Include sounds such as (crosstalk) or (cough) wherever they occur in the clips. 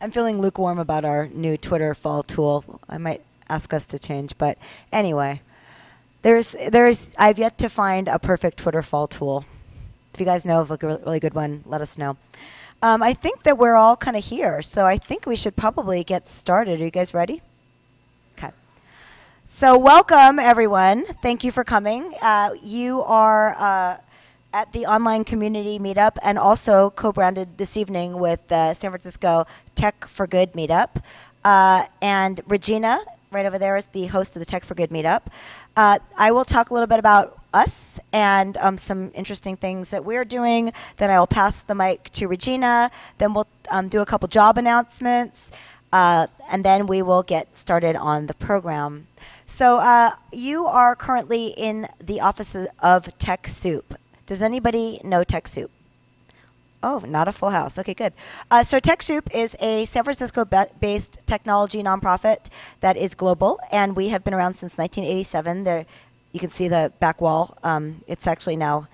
I'm feeling lukewarm about our new Twitter fall tool. I might ask us to change, but anyway, there's there's I've yet to find a perfect Twitter fall tool. If you guys know of a really good one, let us know. Um, I think that we're all kind of here, so I think we should probably get started. Are you guys ready? Okay. So welcome everyone. Thank you for coming. Uh, you are. Uh, at the online community meetup and also co-branded this evening with the San Francisco Tech for Good meetup. Uh, and Regina, right over there, is the host of the Tech for Good meetup. Uh, I will talk a little bit about us and um, some interesting things that we're doing. Then I will pass the mic to Regina. Then we'll um, do a couple job announcements. Uh, and then we will get started on the program. So uh, you are currently in the office of TechSoup. Does anybody know TechSoup? Oh, not a full house. Okay, good. Uh, so TechSoup is a San Francisco-based technology nonprofit that is global, and we have been around since 1987. There, you can see the back wall. Um, it's actually now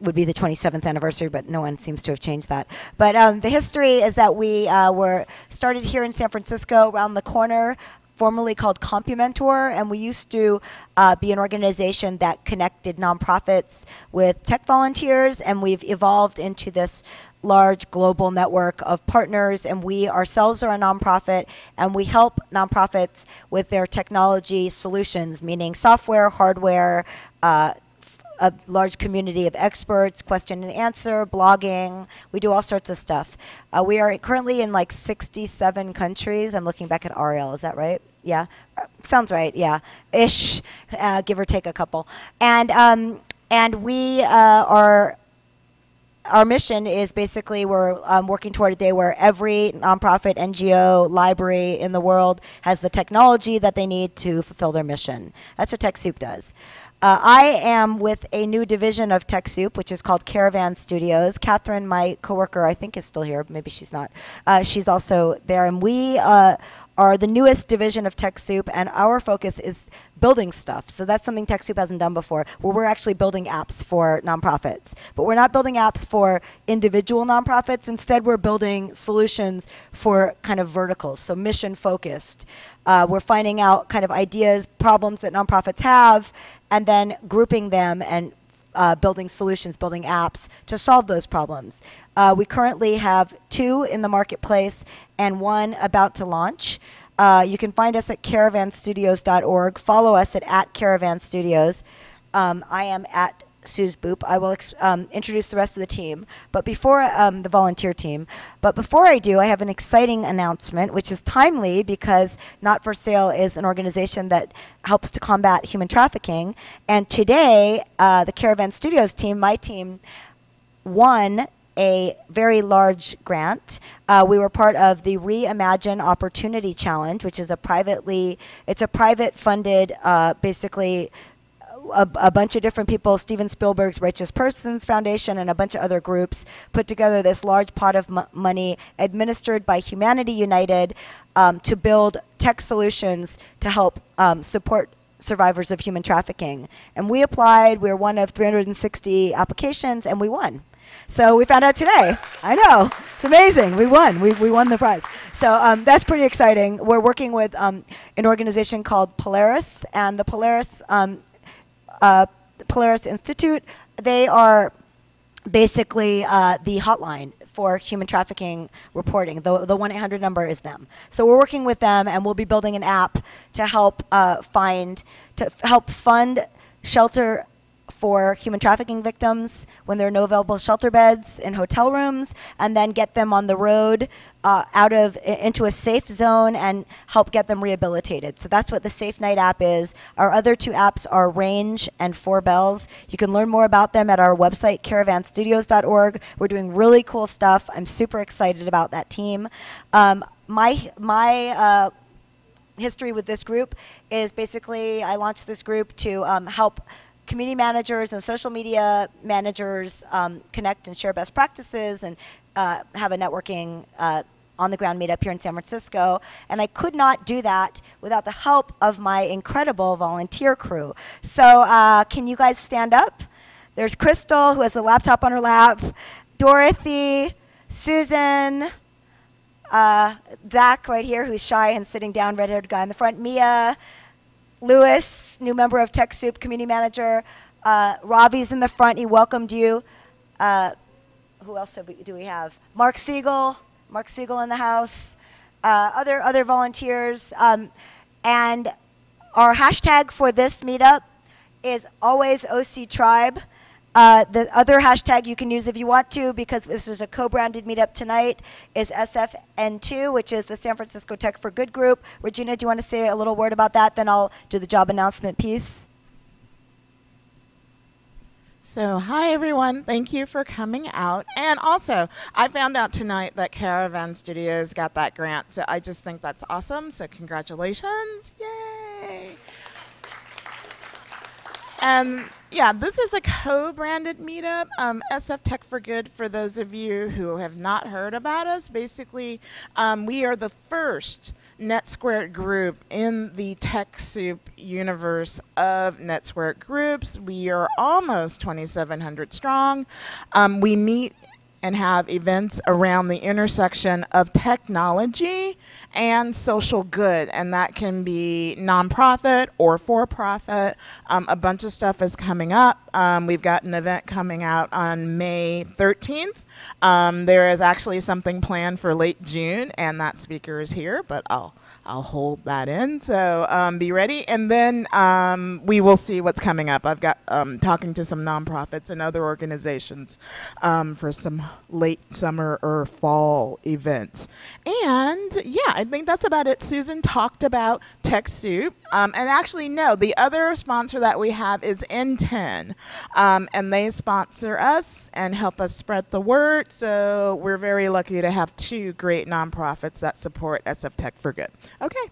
would be the 27th anniversary, but no one seems to have changed that. But um, the history is that we uh, were started here in San Francisco, around the corner formerly called Compumentor, and we used to uh, be an organization that connected nonprofits with tech volunteers, and we've evolved into this large global network of partners, and we ourselves are a nonprofit, and we help nonprofits with their technology solutions, meaning software, hardware, uh, a large community of experts, question and answer, blogging. We do all sorts of stuff. Uh, we are currently in like 67 countries. I'm looking back at Ariel. Is that right? Yeah, uh, sounds right. Yeah, ish, uh, give or take a couple. And um, and we uh, are our mission is basically we're um, working toward a day where every nonprofit, NGO, library in the world has the technology that they need to fulfill their mission. That's what TechSoup does. Uh, I am with a new division of TechSoup, which is called Caravan Studios. Catherine, my coworker, I think is still here. Maybe she's not. Uh, she's also there, and we uh, are the newest division of TechSoup, and our focus is building stuff. So that's something TechSoup hasn't done before, where we're actually building apps for nonprofits. But we're not building apps for individual nonprofits. Instead, we're building solutions for kind of verticals, so mission focused. Uh, we're finding out kind of ideas, problems that nonprofits have, and then grouping them and uh, building solutions, building apps to solve those problems. Uh, we currently have two in the marketplace and one about to launch. Uh, you can find us at caravanstudios.org. Follow us at, at caravanstudios. Um, I am at Suze Boop. I will um, introduce the rest of the team, but before um, the volunteer team. But before I do, I have an exciting announcement, which is timely because Not for Sale is an organization that helps to combat human trafficking. And today, uh, the Caravan Studios team, my team, won a very large grant. Uh, we were part of the Reimagine Opportunity Challenge, which is a privately, it's a private funded, uh, basically a, a, bunch of different people, Steven Spielberg's Righteous Persons Foundation and a bunch of other groups, put together this large pot of money administered by Humanity United um, to build tech solutions to help um, support survivors of human trafficking. And we applied, we were one of 360 applications, and we won. So we found out today. (laughs) I know. It's amazing. We won. We, we won the prize. So um, that's pretty exciting. We're working with um, an organization called Polaris, and the Polaris um, uh, Polaris Institute. They are basically uh, the hotline for human trafficking reporting. The, the 1-800 number is them. So we're working with them, and we'll be building an app to help uh, find, to help fund shelter for human trafficking victims when there are no available shelter beds in hotel rooms, and then get them on the road uh, out of into a safe zone and help get them rehabilitated. So that's what the Safe Night app is. Our other two apps are Range and Four Bells. You can learn more about them at our website caravanstudios.org. We're doing really cool stuff. I'm super excited about that team. Um, my my uh, history with this group is basically I launched this group to um, help community managers and social media managers um, connect and share best practices and uh, have a networking uh, on the ground meetup here in San Francisco. And I could not do that without the help of my incredible volunteer crew. So uh, can you guys stand up? There's Crystal, who has a laptop on her lap, Dorothy, Susan, Uh, Zach right here, who's shy and sitting down, red-haired guy in the front. Mia, Lewis, new member of TechSoup, community manager. Uh, Ravi's in the front. He welcomed you. Uh, who else we, do we have? Mark Siegel. Mark Siegel in the house. Uh, other other volunteers. Um, and our hashtag for this meetup is always OC Tribe. Uh, the other hashtag you can use if you want to, because this is a co-branded meetup tonight, is SFN2, which is the San Francisco Tech for Good group. Regina, do you want to say a little word about that? Then I'll do the job announcement piece. So, hi everyone. Thank you for coming out. And also, I found out tonight that Caravan Studios got that grant. So, I just think that's awesome. So, congratulations. Yay. And yeah, this is a co-branded meetup. Um, SF Tech for Good, for those of you who have not heard about us, basically, um, we are the first NetSquared group in the TechSoup universe of NetSquared groups. We are almost 2,700 strong. Um, we meet and have events around the intersection of technology and social good, and that can be nonprofit or for profit. Um, a bunch of stuff is coming up. Um, we've got an event coming out on May 13th. Um, there is actually something planned for late June, and that speaker is here, but I'll I'll hold that in. So um, be ready, and then um, we will see what's coming up. I've got um, talking to some nonprofits and other organizations um, for some late summer or fall events. And yeah, I think that's about it. Susan talked about TechSoup, um, and actually no, the other sponsor that we have is NTEN, um, and they sponsor us and help us spread the word. So we're very lucky to have two great nonprofits that support SF Tech for Good. Okay.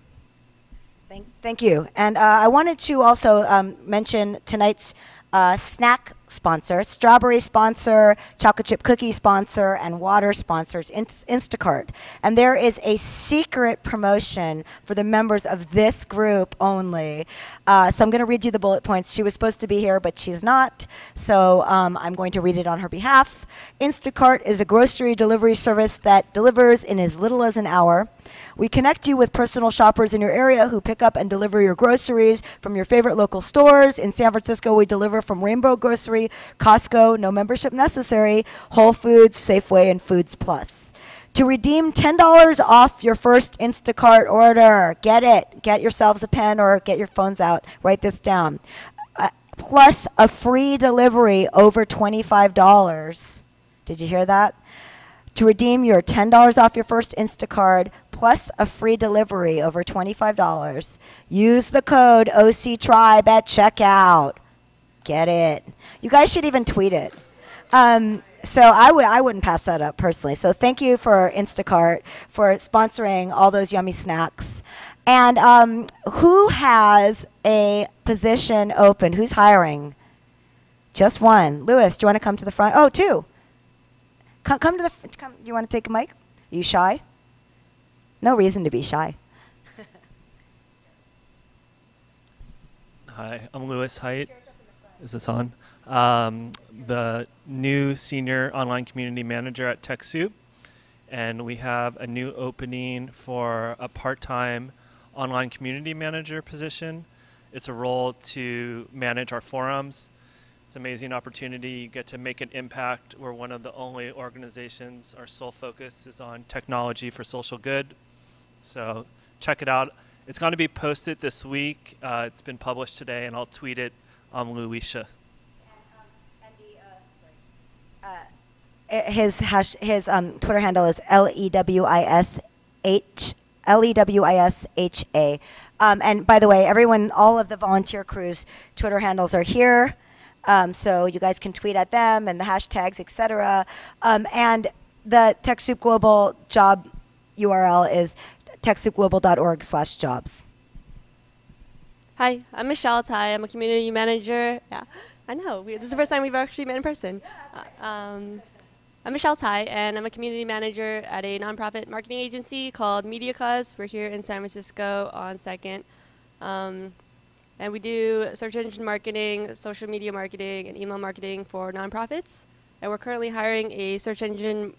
Thank, thank you. And uh, I wanted to also um, mention tonight's uh, snack sponsor, strawberry sponsor, chocolate chip cookie sponsor, and water sponsors, Instacart. And there is a secret promotion for the members of this group only. Uh, so I'm going to read you the bullet points. She was supposed to be here, but she's not. So um, I'm going to read it on her behalf. Instacart is a grocery delivery service that delivers in as little as an hour. We connect you with personal shoppers in your area who pick up and deliver your groceries from your favorite local stores. In San Francisco, we deliver from Rainbow Grocery, Costco, no membership necessary, Whole Foods, Safeway, and Foods Plus. To redeem $10 off your first Instacart order, get it. Get yourselves a pen or get your phones out. Write this down. Uh, plus a free delivery over $25. Did you hear that? To redeem your $10 off your first Instacart plus a free delivery over $25, use the code OCTribe at checkout. Get it. You guys should even tweet it. Um, so I would I wouldn't pass that up personally. So thank you for Instacart for sponsoring all those yummy snacks. And um, who has a position open? Who's hiring? Just one. Lewis, do you want to come to the front? Oh, two. Come, come to the. Come. You want to take a mic? Are you shy? No reason to be shy. (laughs) Hi, I'm Lewis Height. Is this on? Um, the new senior online community manager at TechSoup, and we have a new opening for a part-time online community manager position. It's a role to manage our forums it's an amazing opportunity. You get to make an impact. We're one of the only organizations, our sole focus is on technology for social good. So check it out. It's going to be posted this week. Uh, it's been published today, and I'll tweet it on Lewisha. Uh, uh, his hash, his um, Twitter handle is L E W I S H L E W I S H A. Um, and by the way, everyone, all of the volunteer crews' Twitter handles are here. Um, so you guys can tweet at them and the hashtags, etc. Um, and the TechSoup Global job URL is techsoupglobal.org slash jobs. Hi, I'm Michelle Tai. I'm a community manager. Yeah, I know. We, this is the first time we've actually met in person. Uh, um, I'm Michelle Tai, and I'm a community manager at a nonprofit marketing agency called MediaCause. We're here in San Francisco on 2nd. Um, and we do search engine marketing, social media marketing, and email marketing for nonprofits. And we're currently hiring a search engine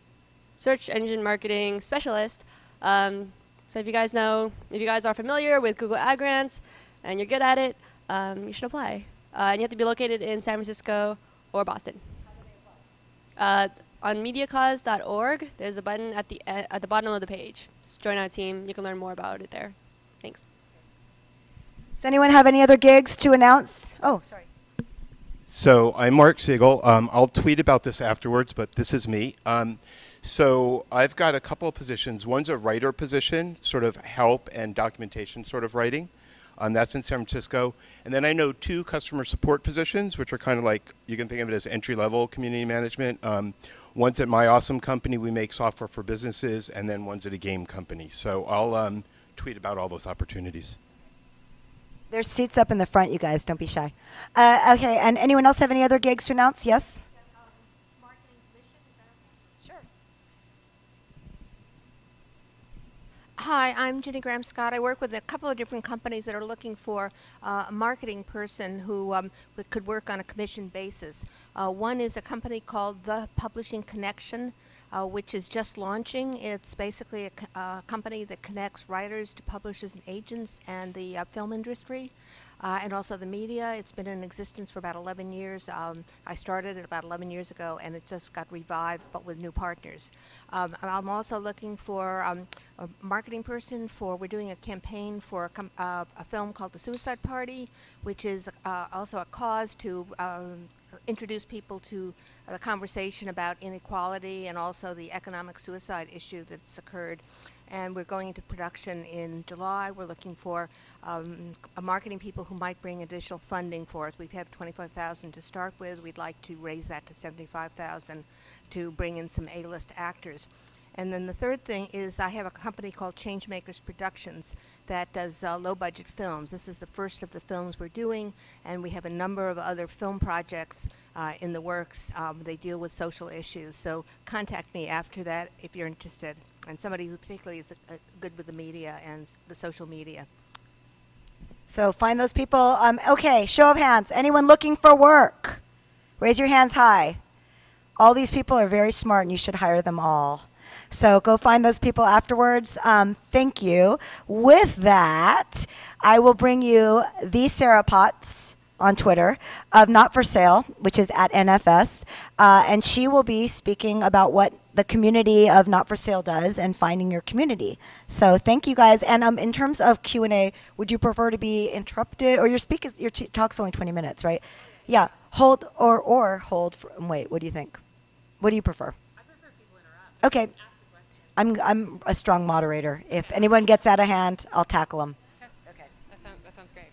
search engine marketing specialist Um, so if you guys know, if you guys are familiar with Google Ad Grants and you're good at it, um, you should apply. Uh, and you have to be located in San Francisco or Boston. Uh, on mediacause.org, there's a button at the at the bottom of the page. Just join our team. You can learn more about it there. Thanks. Does anyone have any other gigs to announce? Oh, sorry. So I'm Mark Siegel. Um, I'll tweet about this afterwards, but this is me. Um, so I've got a couple of positions. One's a writer position, sort of help and documentation sort of writing. Um, that's in San Francisco. And then I know two customer support positions, which are kind of like, you can think of it as entry level community management. Um, one's at my awesome company, we make software for businesses, and then one's at a game company. So I'll um, tweet about all those opportunities. There's seats up in the front, you guys. Don't be shy. Uh, okay, and anyone else have any other gigs to announce? Yes? Hi, I'm Jenny Graham Scott. I work with a couple of different companies that are looking for uh, a marketing person who um, could work on a commission basis. Uh, one is a company called The Publishing Connection, uh, which is just launching. It's basically a uh, company that connects writers to publishers and agents and the uh, film industry. Uh, and also the media. It's been in existence for about 11 years. Um, I started it about 11 years ago, and it just got revived, but with new partners. Um, I'm also looking for um, a marketing person for. We're doing a campaign for a, a film called The Suicide Party, which is also a cause to um, introduce people to the conversation about inequality and also the economic suicide issue that's occurred and we're going into production in July. We're looking for um, marketing people who might bring additional funding for us. We have 25,000 to start with. We'd like to raise that to 75,000 to bring in some A-list actors. And then the third thing is I have a company called Changemakers Productions that does uh, low budget films. This is the first of the films we're doing, and we have a number of other film projects uh, in the works. Um, they deal with social issues. So contact me after that if you're interested, and somebody who particularly is uh, good with the media and the social media. So find those people. Um, okay, show of hands. Anyone looking for work? Raise your hands high. All these people are very smart, and you should hire them all. So go find those people afterwards. Um, thank you. With that, I will bring you the Sarah Potts on Twitter of Not for Sale, which is at NFS, uh, and she will be speaking about what the community of Not for Sale does and finding your community. So thank you guys. And um, in terms of Q and A, would you prefer to be interrupted, or your speak is, your t- talk's only 20 minutes, right? Yeah, hold or or hold. For, wait, what do you think? What do you prefer? I prefer people interrupt. Okay. I'm I'm a strong moderator. If anyone gets out of hand, I'll tackle them. Okay, that sounds great.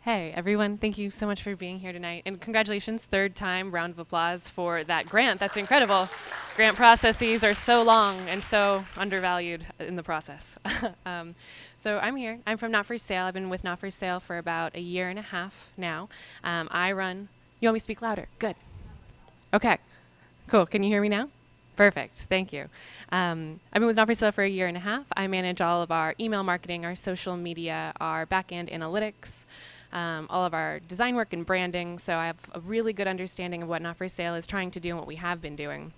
Hey everyone, thank you so much for being here tonight, and congratulations, third time round of applause for that grant. That's incredible. grant processes are so long and so undervalued in the process. (laughs) um, so I'm here. I'm from Not for Sale. I've been with Not for Sale for about a year and a half now. Um, I run. You want me to speak louder? Good. Okay. Cool. Can you hear me now? Perfect. Thank you. Um, I've been with Not for Sale for a year and a half. I manage all of our email marketing, our social media, our back-end analytics, um, all of our design work and branding. So I have a really good understanding of what Not for Sale is trying to do and what we have been doing.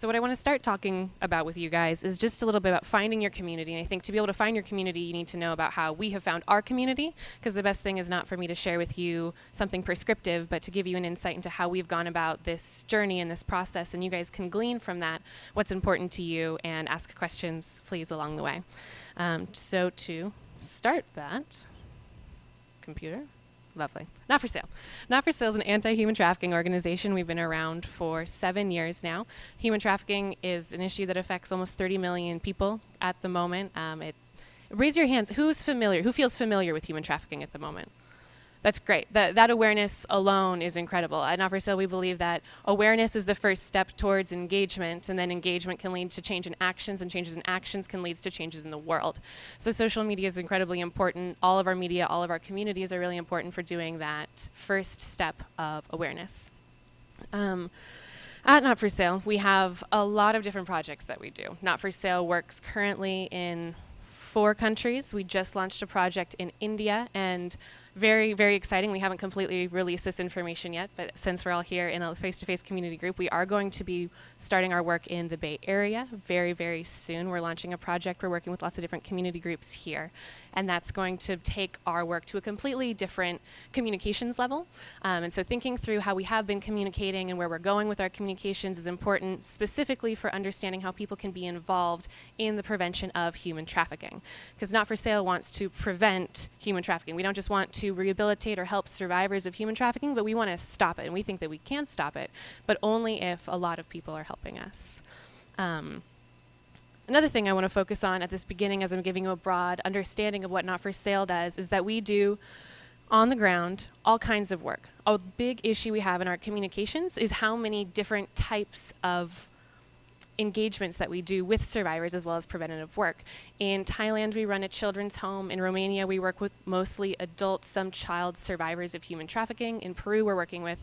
So what I want to start talking about with you guys is just a little bit about finding your community. And I think to be able to find your community, you need to know about how we have found our community. Because the best thing is not for me to share with you something prescriptive, but to give you an insight into how we've gone about this journey and this process. And you guys can glean from that what's important to you and ask questions, please, along the way. Um, so to start that, computer. Lovely. Not for sale. Not for sale is an anti-human trafficking organization. We've been around for seven years now. Human trafficking is an issue that affects almost 30 million people at the moment. Um, it, raise your hands. Who's familiar? Who feels familiar with human trafficking at the moment? That's great. That, that awareness alone is incredible. At Not for Sale, we believe that awareness is the first step towards engagement, and then engagement can lead to change in actions, and changes in actions can lead to changes in the world. So social media is incredibly important. All of our media, all of our communities are really important for doing that first step of awareness. Um, at Not for Sale, we have a lot of different projects that we do. Not for Sale works currently in four countries. We just launched a project in India, and very, very exciting. We haven't completely released this information yet, but since we're all here in a face to face community group, we are going to be starting our work in the Bay Area very, very soon. We're launching a project. We're working with lots of different community groups here, and that's going to take our work to a completely different communications level. Um, and so, thinking through how we have been communicating and where we're going with our communications is important, specifically for understanding how people can be involved in the prevention of human trafficking. Because Not for Sale wants to prevent human trafficking. We don't just want to rehabilitate or help survivors of human trafficking, but we want to stop it. And we think that we can stop it, but only if a lot of people are helping us. Um, Another thing I want to focus on at this beginning, as I'm giving you a broad understanding of what Not for Sale does, is that we do on the ground all kinds of work. A big issue we have in our communications is how many different types of engagements that we do with survivors as well as preventative work. In Thailand, we run a children's home. In Romania, we work with mostly adult, some child survivors of human trafficking. In Peru, we're working with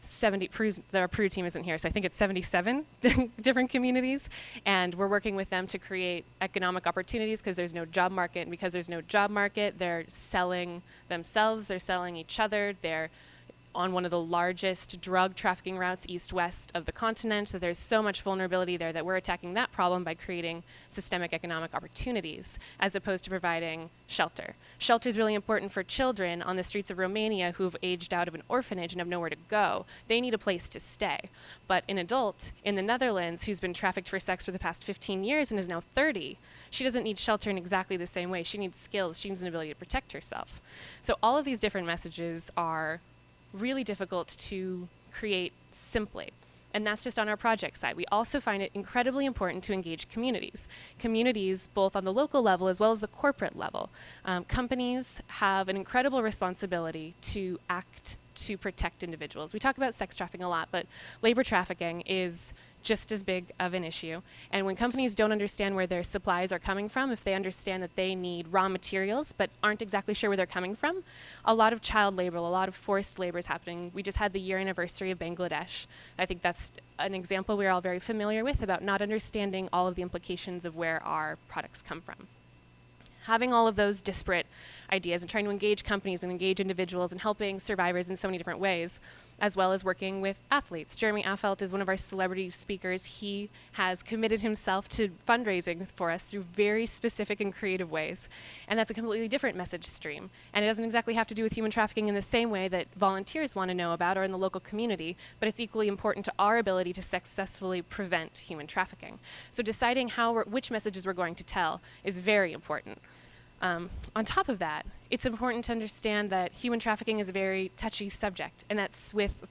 70 Peru's, our Peru team isn't here, so I think it's 77 (laughs) different communities, and we're working with them to create economic opportunities because there's no job market, and because there's no job market, they're selling themselves, they're selling each other, they're on one of the largest drug trafficking routes east west of the continent. So there's so much vulnerability there that we're attacking that problem by creating systemic economic opportunities as opposed to providing shelter. Shelter is really important for children on the streets of Romania who've aged out of an orphanage and have nowhere to go. They need a place to stay. But an adult in the Netherlands who's been trafficked for sex for the past 15 years and is now 30, she doesn't need shelter in exactly the same way. She needs skills, she needs an ability to protect herself. So all of these different messages are really difficult to create simply. And that's just on our project side. We also find it incredibly important to engage communities. Communities, both on the local level as well as the corporate level. Um, companies have an incredible responsibility to act to protect individuals. We talk about sex trafficking a lot, but labor trafficking is just as big of an issue. And when companies don't understand where their supplies are coming from, if they understand that they need raw materials but aren't exactly sure where they're coming from, a lot of child labor, a lot of forced labor is happening. We just had the year anniversary of Bangladesh. I think that's an example we're all very familiar with about not understanding all of the implications of where our products come from having all of those disparate ideas and trying to engage companies and engage individuals and helping survivors in so many different ways as well as working with athletes. Jeremy Affeldt is one of our celebrity speakers. He has committed himself to fundraising for us through very specific and creative ways. And that's a completely different message stream. And it doesn't exactly have to do with human trafficking in the same way that volunteers want to know about or in the local community, but it's equally important to our ability to successfully prevent human trafficking. So deciding how which messages we're going to tell is very important. Um, on top of that, it's important to understand that human trafficking is a very touchy subject, and that's with,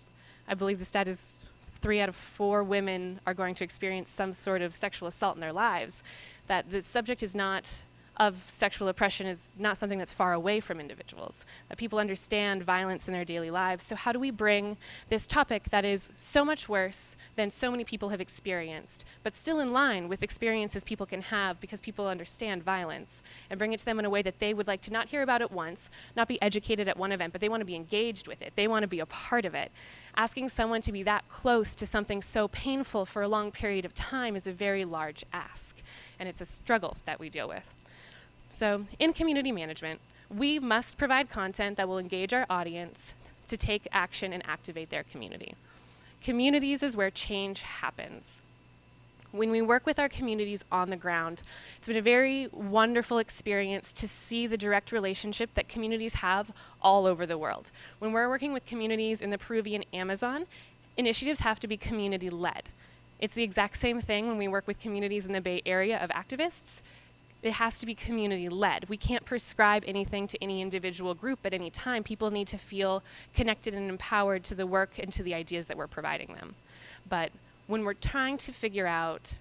I believe the stat is three out of four women are going to experience some sort of sexual assault in their lives. That the subject is not of sexual oppression is not something that's far away from individuals, that people understand violence in their daily lives. So, how do we bring this topic that is so much worse than so many people have experienced, but still in line with experiences people can have because people understand violence, and bring it to them in a way that they would like to not hear about it once, not be educated at one event, but they want to be engaged with it, they want to be a part of it? Asking someone to be that close to something so painful for a long period of time is a very large ask, and it's a struggle that we deal with. So, in community management, we must provide content that will engage our audience to take action and activate their community. Communities is where change happens. When we work with our communities on the ground, it's been a very wonderful experience to see the direct relationship that communities have all over the world. When we're working with communities in the Peruvian Amazon, initiatives have to be community led. It's the exact same thing when we work with communities in the Bay Area of activists it has to be community led. We can't prescribe anything to any individual group at any time. People need to feel connected and empowered to the work and to the ideas that we're providing them. But when we're trying to figure out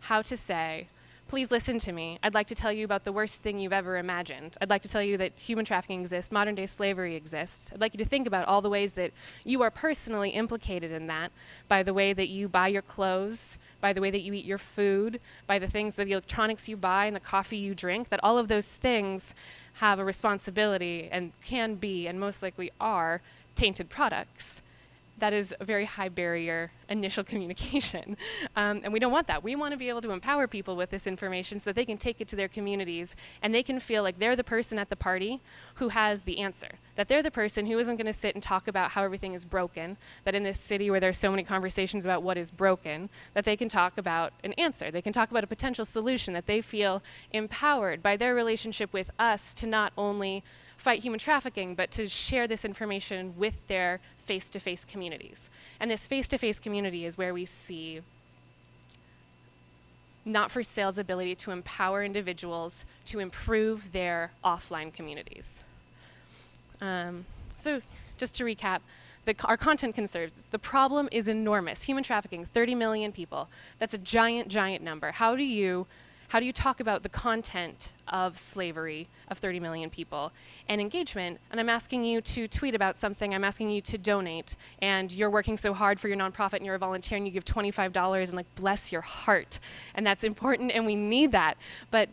how to say, please listen to me. I'd like to tell you about the worst thing you've ever imagined. I'd like to tell you that human trafficking exists, modern day slavery exists. I'd like you to think about all the ways that you are personally implicated in that by the way that you buy your clothes, by the way that you eat your food, by the things that the electronics you buy and the coffee you drink, that all of those things have a responsibility and can be and most likely are tainted products that is a very high barrier initial (laughs) communication. Um, and we don't want that. We want to be able to empower people with this information so that they can take it to their communities and they can feel like they're the person at the party who has the answer. That they're the person who isn't going to sit and talk about how everything is broken. That in this city where there's so many conversations about what is broken, that they can talk about an answer. They can talk about a potential solution, that they feel empowered by their relationship with us to not only fight human trafficking, but to share this information with their face to face communities. And this face to face community is where we see not for sale's ability to empower individuals to improve their offline communities. Um, so, just to recap, the, our content concerns. The problem is enormous. Human trafficking, 30 million people. That's a giant, giant number. How do you how do you talk about the content of slavery of 30 million people and engagement? And I'm asking you to tweet about something, I'm asking you to donate, and you're working so hard for your nonprofit and you're a volunteer and you give $25 and like bless your heart. And that's important and we need that. But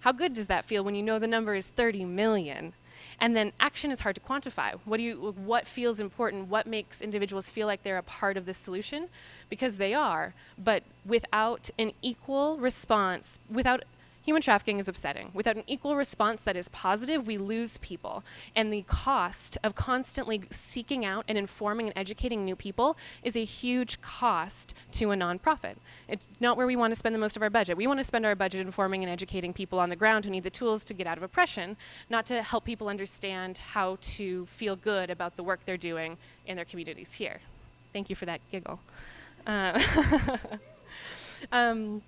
how good does that feel when you know the number is 30 million? And then action is hard to quantify. What do you what feels important? What makes individuals feel like they're a part of this solution? Because they are, but without an equal response, without Human trafficking is upsetting. Without an equal response that is positive, we lose people. And the cost of constantly seeking out and informing and educating new people is a huge cost to a nonprofit. It's not where we want to spend the most of our budget. We want to spend our budget informing and educating people on the ground who need the tools to get out of oppression, not to help people understand how to feel good about the work they're doing in their communities here. Thank you for that giggle. Uh, (laughs) um,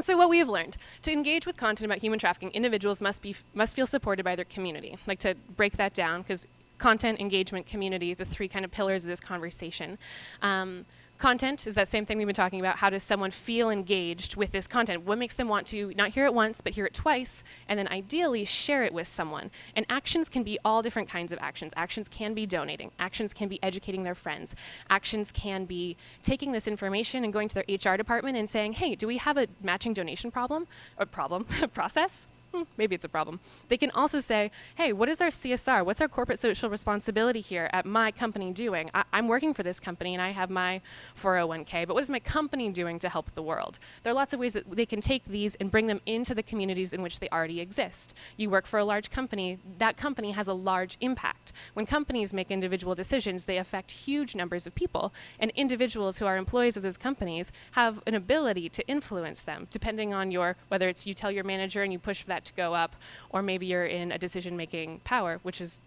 so what we have learned to engage with content about human trafficking, individuals must be must feel supported by their community. Like to break that down because content, engagement, community, the three kind of pillars of this conversation. Um, Content is that same thing we've been talking about. How does someone feel engaged with this content? What makes them want to not hear it once, but hear it twice, and then ideally share it with someone? And actions can be all different kinds of actions. Actions can be donating, actions can be educating their friends, actions can be taking this information and going to their HR department and saying, hey, do we have a matching donation problem or problem (laughs) a process? Hmm, maybe it's a problem. They can also say, hey, what is our CSR? What's our corporate social responsibility here at my company doing? I- am working for this company and I have my 401k, but what is my company doing to help the world? There are lots of ways that they can take these and bring them into the communities in which they already exist. You work for a large company, that company has a large impact. When companies make individual decisions, they affect huge numbers of people, and individuals who are employees of those companies have an ability to influence them, depending on your, whether it's you tell your manager and you push for that to go up, or maybe you're in a decision making power, which is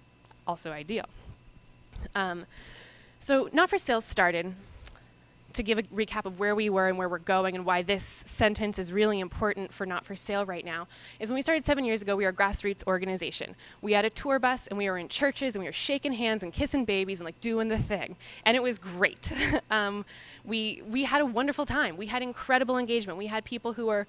also ideal. Um, so, Not for Sales started to give a recap of where we were and where we're going and why this sentence is really important for Not for Sale right now is when we started seven years ago, we were a grassroots organization. We had a tour bus and we were in churches and we were shaking hands and kissing babies and like doing the thing. And it was great. (laughs) um, we, we had a wonderful time. We had incredible engagement. We had people who were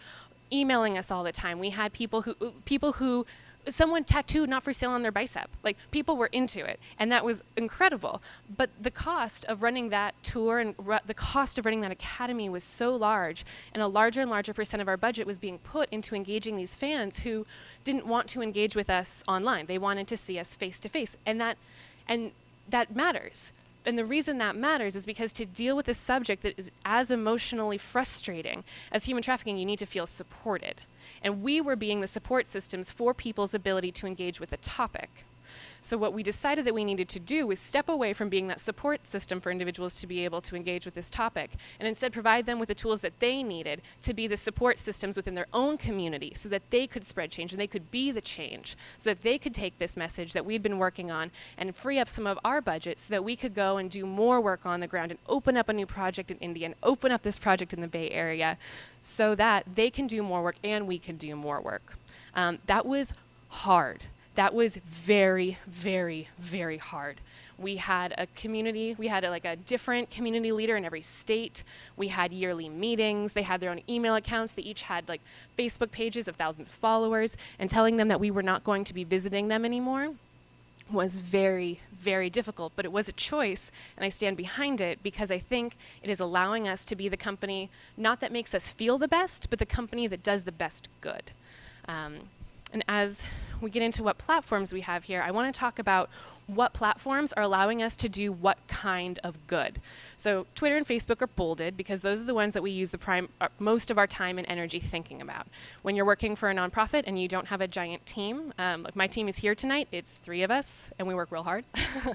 emailing us all the time. We had people who people who someone tattooed not for sale on their bicep. Like people were into it, and that was incredible. But the cost of running that tour and the cost of running that academy was so large, and a larger and larger percent of our budget was being put into engaging these fans who didn't want to engage with us online. They wanted to see us face to face, and that and that matters and the reason that matters is because to deal with a subject that is as emotionally frustrating as human trafficking, you need to feel supported. And we were being the support systems for people's ability to engage with the topic. So what we decided that we needed to do was step away from being that support system for individuals to be able to engage with this topic and instead provide them with the tools that they needed to be the support systems within their own community so that they could spread change and they could be the change so that they could take this message that we'd been working on and free up some of our budget so that we could go and do more work on the ground and open up a new project in India and open up this project in the Bay Area so that they can do more work and we can do more work. Um, that was hard that was very, very, very hard. We had a community, we had a, like a different community leader in every state. We had yearly meetings. They had their own email accounts. They each had like Facebook pages of thousands of followers. And telling them that we were not going to be visiting them anymore was very, very difficult. But it was a choice, and I stand behind it because I think it is allowing us to be the company, not that makes us feel the best, but the company that does the best good. Um, and as we get into what platforms we have here, I want to talk about what platforms are allowing us to do what kind of good. So Twitter and Facebook are bolded because those are the ones that we use the prime uh, most of our time and energy thinking about. When you're working for a nonprofit and you don't have a giant team, um, like my team is here tonight. It's three of us, and we work real hard, (laughs)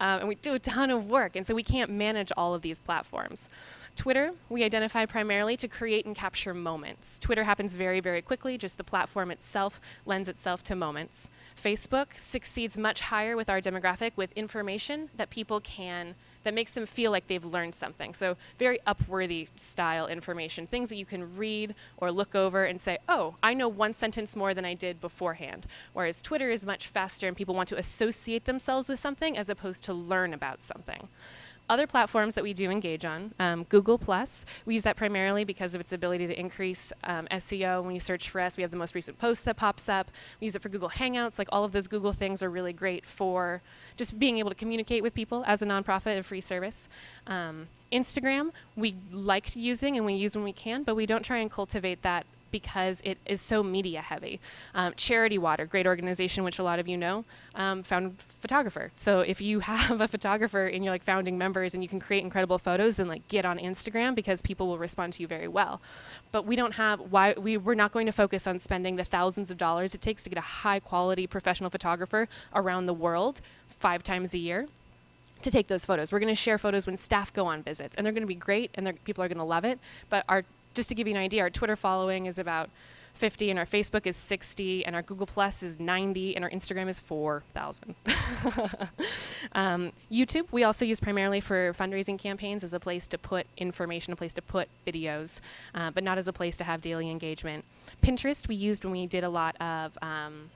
um, and we do a ton of work, and so we can't manage all of these platforms. Twitter, we identify primarily to create and capture moments. Twitter happens very, very quickly, just the platform itself lends itself to moments. Facebook succeeds much higher with our demographic with information that people can that makes them feel like they've learned something. So very upworthy style information, things that you can read or look over and say, oh, I know one sentence more than I did beforehand. Whereas Twitter is much faster and people want to associate themselves with something as opposed to learn about something other platforms that we do engage on, um, Google Plus, we use that primarily because of its ability to increase um, SEO. When you search for us, we have the most recent post that pops up. We use it for Google Hangouts. Like all of those Google things are really great for just being able to communicate with people as a nonprofit, a free service. Um, Instagram, we like using and we use when we can, but we don't try and cultivate that because it is so media heavy. Um, Charity Water, great organization, which a lot of you know, um, found photographer. So if you (laughs) have a photographer and you're like founding members and you can create incredible photos, then like get on Instagram because people will respond to you very well. But we don't have why we we're not going to focus on spending the thousands of dollars it takes to get a high quality professional photographer around the world five times a year to take those photos. We're going to share photos when staff go on visits, and they're going to be great, and people are going to love it. But our just to give you an idea, our Twitter following is about 50 and our Facebook is 60 and our Google Plus is 90 and our Instagram is 4,000. (laughs) um, YouTube, we also use primarily for fundraising campaigns as a place to put information, a place to put videos, uh, but not as a place to have daily engagement. Pinterest, we used when we did a lot of um,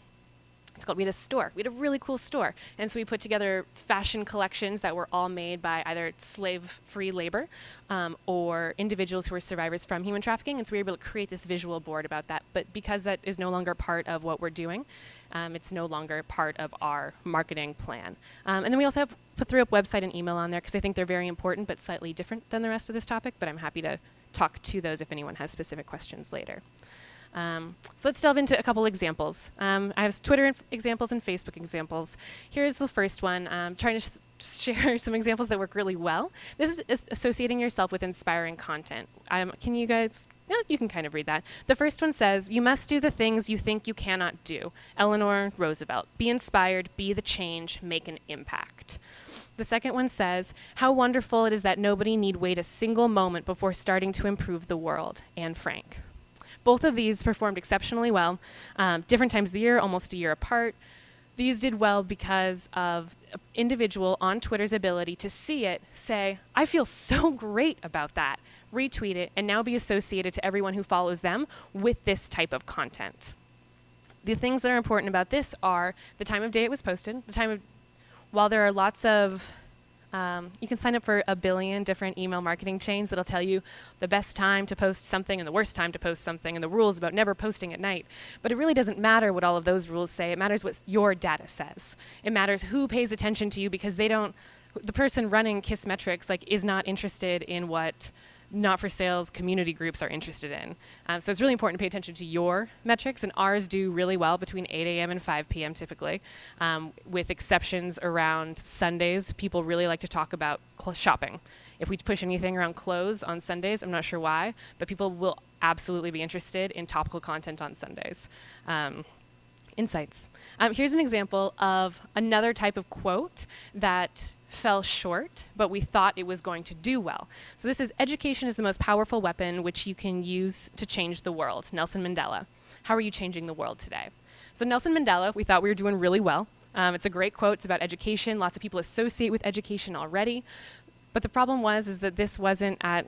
it's called we had a store. We had a really cool store. And so we put together fashion collections that were all made by either slave free labor um, or individuals who were survivors from human trafficking. And so we were able to create this visual board about that. But because that is no longer part of what we're doing um, it's no longer part of our marketing plan. Um, and then we also have put through up website and email on there because i think they're very important but slightly different than the rest of this topic. But i'm happy to talk to those if anyone has specific questions later um, so let's delve into a couple examples. Um, I have Twitter examples and Facebook examples. Here's the first one, um, trying to share (laughs) some examples that work really well. This is associating yourself with inspiring content. Um, can you guys, yeah, you can kind of read that. The first one says, you must do the things you think you cannot do. Eleanor Roosevelt, be inspired, be the change, make an impact. The second one says, How wonderful it is that nobody need wait a single moment before starting to improve the world. Anne Frank. Both of these performed exceptionally well, um, different times of the year, almost a year apart. These did well because of individual on Twitter's ability to see it, say, I feel (laughs) so great about that, retweet it, and now be associated to everyone who follows them with this type of content. The things that are important about this are the time of day it was posted, the time of, while there are lots of um, you can sign up for a billion different email marketing chains that'll tell you the best time to post something and the worst time to post something and the rules about never posting at night. But it really doesn't matter what all of those rules say. It matters what your data says. It matters who pays attention to you because they don't, the person running Kissmetrics like is not interested in what not for sales community groups are interested in. Um, so it's really important to pay attention to your metrics, and ours do really well between 8 a.m. and 5 p.m. typically, um, with exceptions around Sundays. People really like to talk about shopping. If we push anything around clothes on Sundays, I'm not sure why, but people will absolutely be interested in topical content on Sundays. Um, insights. Um, here's an example of another type of quote that fell short, but we thought it was going to do well. So this is education is the most powerful weapon which you can use to change the world. Nelson Mandela. How are you changing the world today? So Nelson Mandela, we thought we were doing really well. Um, it's a great quote. It's about education. Lots of people associate with education already. But the problem was is that this wasn't at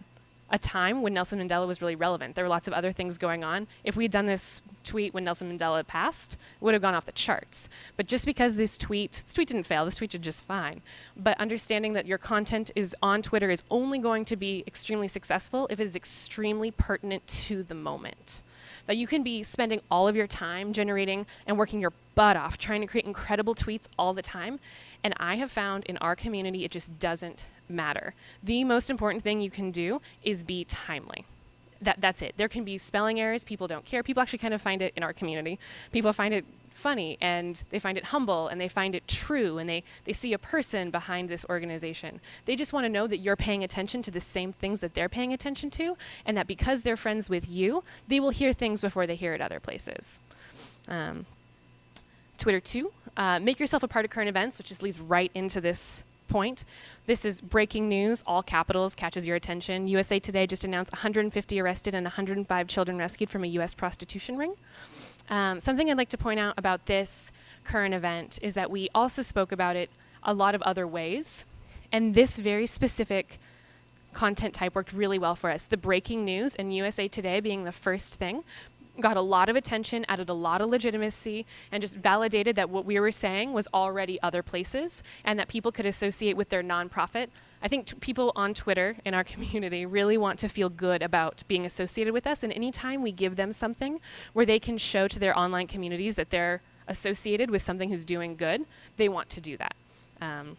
a time when Nelson Mandela was really relevant. There were lots of other things going on. If we had done this tweet when Nelson Mandela passed, it would have gone off the charts. But just because this tweet, this tweet didn't fail, this tweet did just fine. But understanding that your content is on Twitter is only going to be extremely successful if it is extremely pertinent to the moment. That you can be spending all of your time generating and working your butt off trying to create incredible tweets all the time. And I have found in our community, it just doesn't matter. The most important thing you can do is be timely. That, that's it. There can be spelling errors. People don't care. People actually kind of find it in our community. People find it funny and they find it humble and they find it true and they, they see a person behind this organization. They just want to know that you're paying attention to the same things that they're paying attention to and that because they're friends with you, they will hear things before they hear it other places. Um, Twitter 2, uh, make yourself a part of current events, which just leads right into this point. This is breaking news, all capitals, catches your attention. USA Today just announced 150 arrested and 105 children rescued from a U.S. prostitution ring. Um, something I'd like to point out about this current event is that we also spoke about it a lot of other ways, and this very specific content type worked really well for us. The breaking news and USA Today being the first thing got a lot of attention, added a lot of legitimacy, and just validated that what we were saying was already other places and that people could associate with their nonprofit. I think t- people on Twitter in our (laughs) community really want to feel good about being associated with us, and anytime we give them something where they can show to their online communities that they're associated with something who's doing good, they want to do that. Um,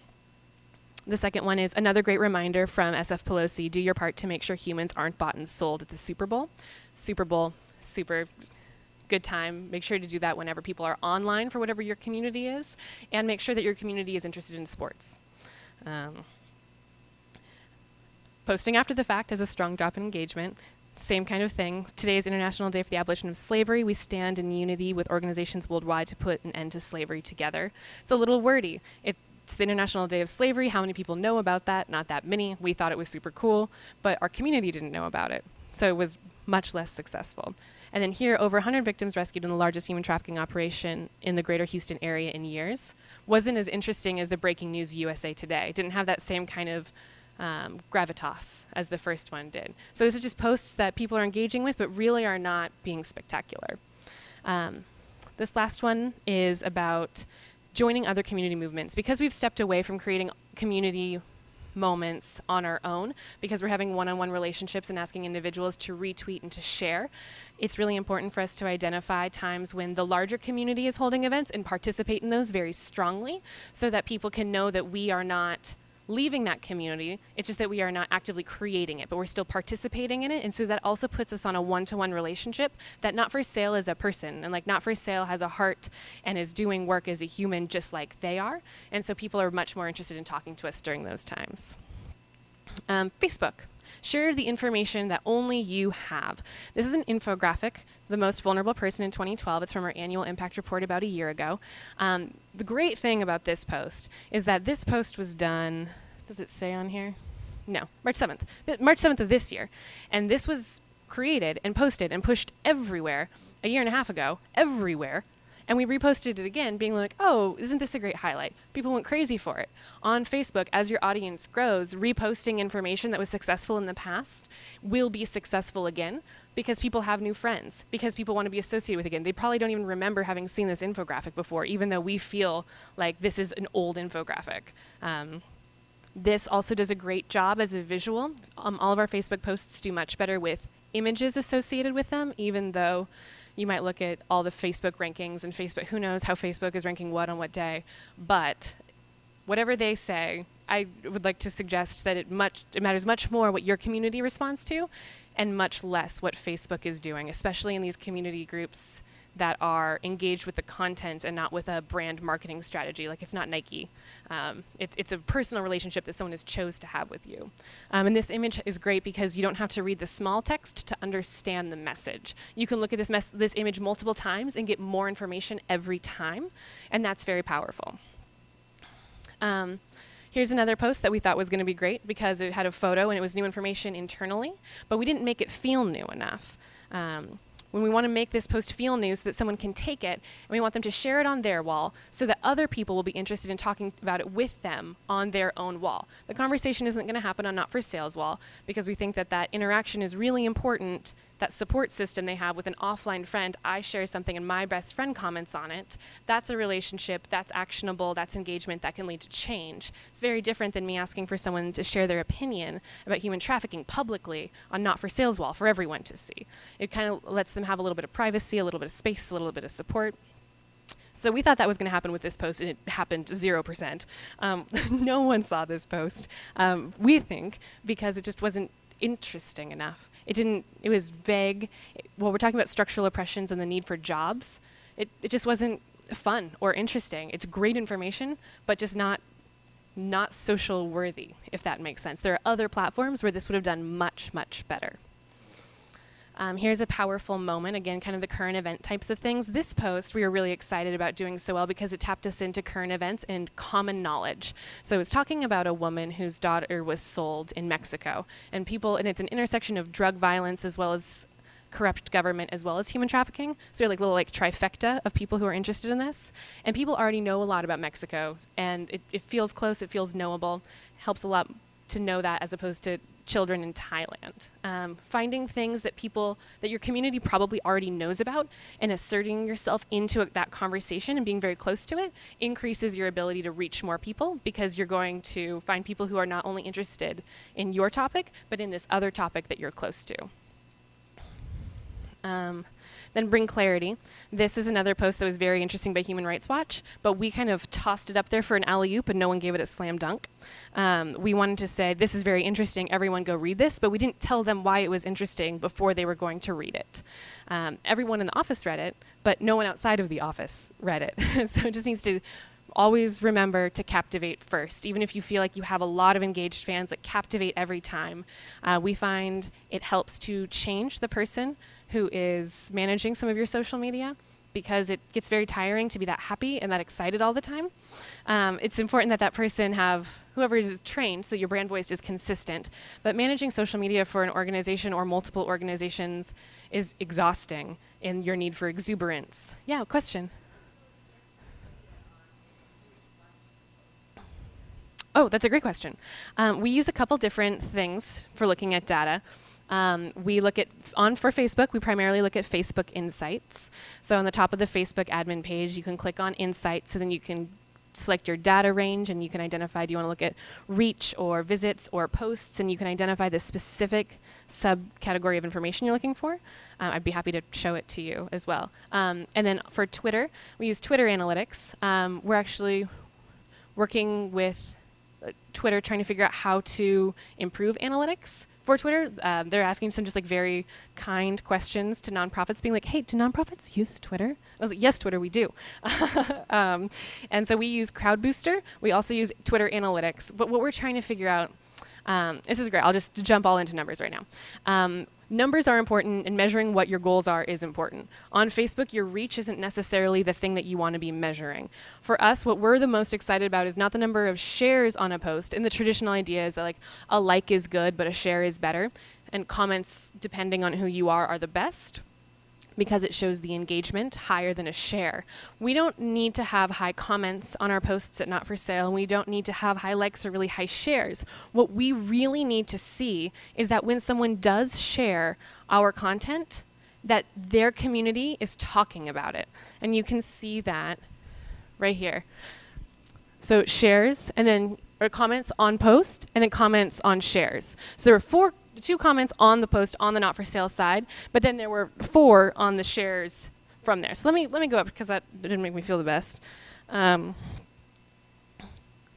the second one is another great reminder from SF Pelosi do your part to make sure humans aren't bought and sold at the Super Bowl. Super Bowl super good time. Make sure to do that whenever people are online for whatever your community is, and make sure that your community is interested in sports. Um, posting after the fact has a strong drop in engagement. Same kind of thing. Today is International Day for the Abolition of Slavery. We stand in unity with organizations worldwide to put an end to slavery together. It's a little wordy. It's the International Day of Slavery. How many people know about that? Not that many. We thought it was super cool, but our community didn't know about it. So it was much less successful. And then here, over 100 victims rescued in the largest human trafficking operation in the greater Houston area in years. Wasn't as interesting as the breaking news USA Today. Didn't have that same kind of um, gravitas as the first one did. So these are just posts that people are engaging with, but really are not being spectacular. Um, this last one is about joining other community movements. Because we've stepped away from creating community moments on our own because we're having one-on-one relationships and asking individuals to retweet and to share. It's really important for us to identify times when the larger community is holding events and participate in those very strongly so that people can know that we are not leaving that community. It's just that we are not actively creating it, but we're still participating in it. And so that also puts us on a one to one relationship that Not for Sale is a person and like Not for Sale has a heart and is doing work as a human just like they are. And so people are much more interested in talking to us during those times. Um, Facebook. Share the information that only you have. This is an infographic, the most vulnerable person in 2012. It's from our annual impact report about a year ago. Um, the great thing about this post is that this post was done, does it say on here? No, March 7th. Th- March 7th of this year. And this was created and posted and pushed everywhere a year and a half ago, everywhere, and we reposted it again, being like, oh, isn't this a great highlight? People went crazy for it. On Facebook, as your audience grows, reposting information that was successful in the past will be successful again because people have new friends, because people want to be associated with it again. They probably don't even remember having seen this infographic before, even though we feel like this is an old infographic. Um, this also does a great job as a visual. Um, all of our Facebook posts do much better with images associated with them, even though you might look at all the Facebook rankings and Facebook, who knows how Facebook is ranking what on what day. But whatever they say, I would like to suggest that it much it matters much more what your community responds to and much less what Facebook is doing, especially in these community groups that are engaged with the content and not with a brand marketing strategy. Like it's not Nike. Um, it's, it's a personal relationship that someone has chose to have with you. Um, and this image is great because you don't have to read the small text to understand the message. You can look at this, mes- this image multiple times and get more information every time, and that's very powerful. Um, Here's another post that we thought was going to be great because it had a photo and it was new information internally, but we didn't make it feel new enough. Um, when we want to make this post feel new so that someone can take it and we want them to share it on their wall so that other people will be interested in talking about it with them on their own wall. The conversation isn't going to happen on Not for Sales wall because we think that that interaction is really important that support system they have with an offline friend, I share something and my best friend comments on it, that's a relationship, that's actionable, that's engagement that can lead to change. It's very different than me asking for someone to share their opinion about human trafficking publicly on Not for Sales Wall for everyone to see. It kind of lets them have a little bit of privacy, a little bit of space, a little bit of support. So we thought that was going to happen with this post, and it happened 0%. Um, (laughs) no one saw this post, um, we think, because it just wasn't interesting enough. It didn't. It was vague. It, well, we're talking about structural oppressions and the need for jobs. It it just wasn't fun or interesting. It's great information, but just not not social worthy, if that makes sense. There are other platforms where this would have done much, much better. Um, here's a powerful moment, again, kind of the current event types of things. This post we were really excited about doing so well because it tapped us into current events and common knowledge. So it was talking about a woman whose daughter was sold in Mexico, and people, and it's an intersection of drug violence as well as corrupt government as well as human trafficking. So you're like little like trifecta of people who are interested in this. And people already know a lot about Mexico and it, it feels close, it feels knowable, helps a lot to know that as opposed to children in Thailand. Um, finding things that people, that your community probably already knows about and asserting yourself into that conversation and being very close to it increases your ability to reach more people because you're going to find people who are not only interested in your topic, but in this other topic that you're close to. Um, then bring clarity. This is another post that was very interesting by Human Rights Watch, but we kind of tossed it up there for an alley oop and no one gave it a slam dunk. Um, we wanted to say, this is very interesting, everyone go read this, but we didn't tell them why it was interesting before they were going to read it. Um, everyone in the office read it, but no one outside of the office read it. (laughs) so it just needs to always remember to captivate first. Even if you feel like you have a lot of engaged fans, like captivate every time. Uh, we find it helps to change the person who is managing some of your social media because it gets very tiring to be that happy and that excited all the time. Um, it's important that that person have whoever is trained so that your brand voice is consistent. But managing social media for an organization or multiple organizations is exhausting in your need for exuberance. Yeah, question. Oh, that's a great question. Um, we use a couple different things for looking at data. Um, we look at on for Facebook. We primarily look at Facebook Insights. So on the top of the Facebook admin page, you can click on Insights, and then you can select your data range, and you can identify do you want to look at reach or visits or posts, and you can identify the specific subcategory of information you're looking for. Uh, I'd be happy to show it to you as well. Um, and then for Twitter, we use Twitter Analytics. Um, we're actually working with uh, Twitter trying to figure out how to improve analytics for Twitter. Um, they're asking some just like very kind questions to nonprofits, being like, "Hey, do nonprofits use Twitter?" I was like, "Yes, Twitter, we do." (laughs) um, and so we use Crowd Booster. We also use Twitter Analytics. But what we're trying to figure out, um, this is great. I'll just jump all into numbers right now. Um, numbers are important and measuring what your goals are is important. On Facebook, your reach isn't necessarily the thing that you want to be measuring. For us, what we're the most excited about is not the number of shares on a post. And the traditional idea is that like a like is good, but a share is better. And comments, depending on who you are, are the best because it shows the engagement higher than a share. We don't need to have high comments on our posts at Not For Sale, and we don't need to have high likes or really high shares. What we really need to see is that when someone does share our content, that their community is talking about it. And you can see that right here. So shares, and then or comments on post, and then comments on shares. So there were four two comments on the post on the not for sale side, but then there were four on the shares from there. So let me let me go up because that didn't make me feel the best. Um,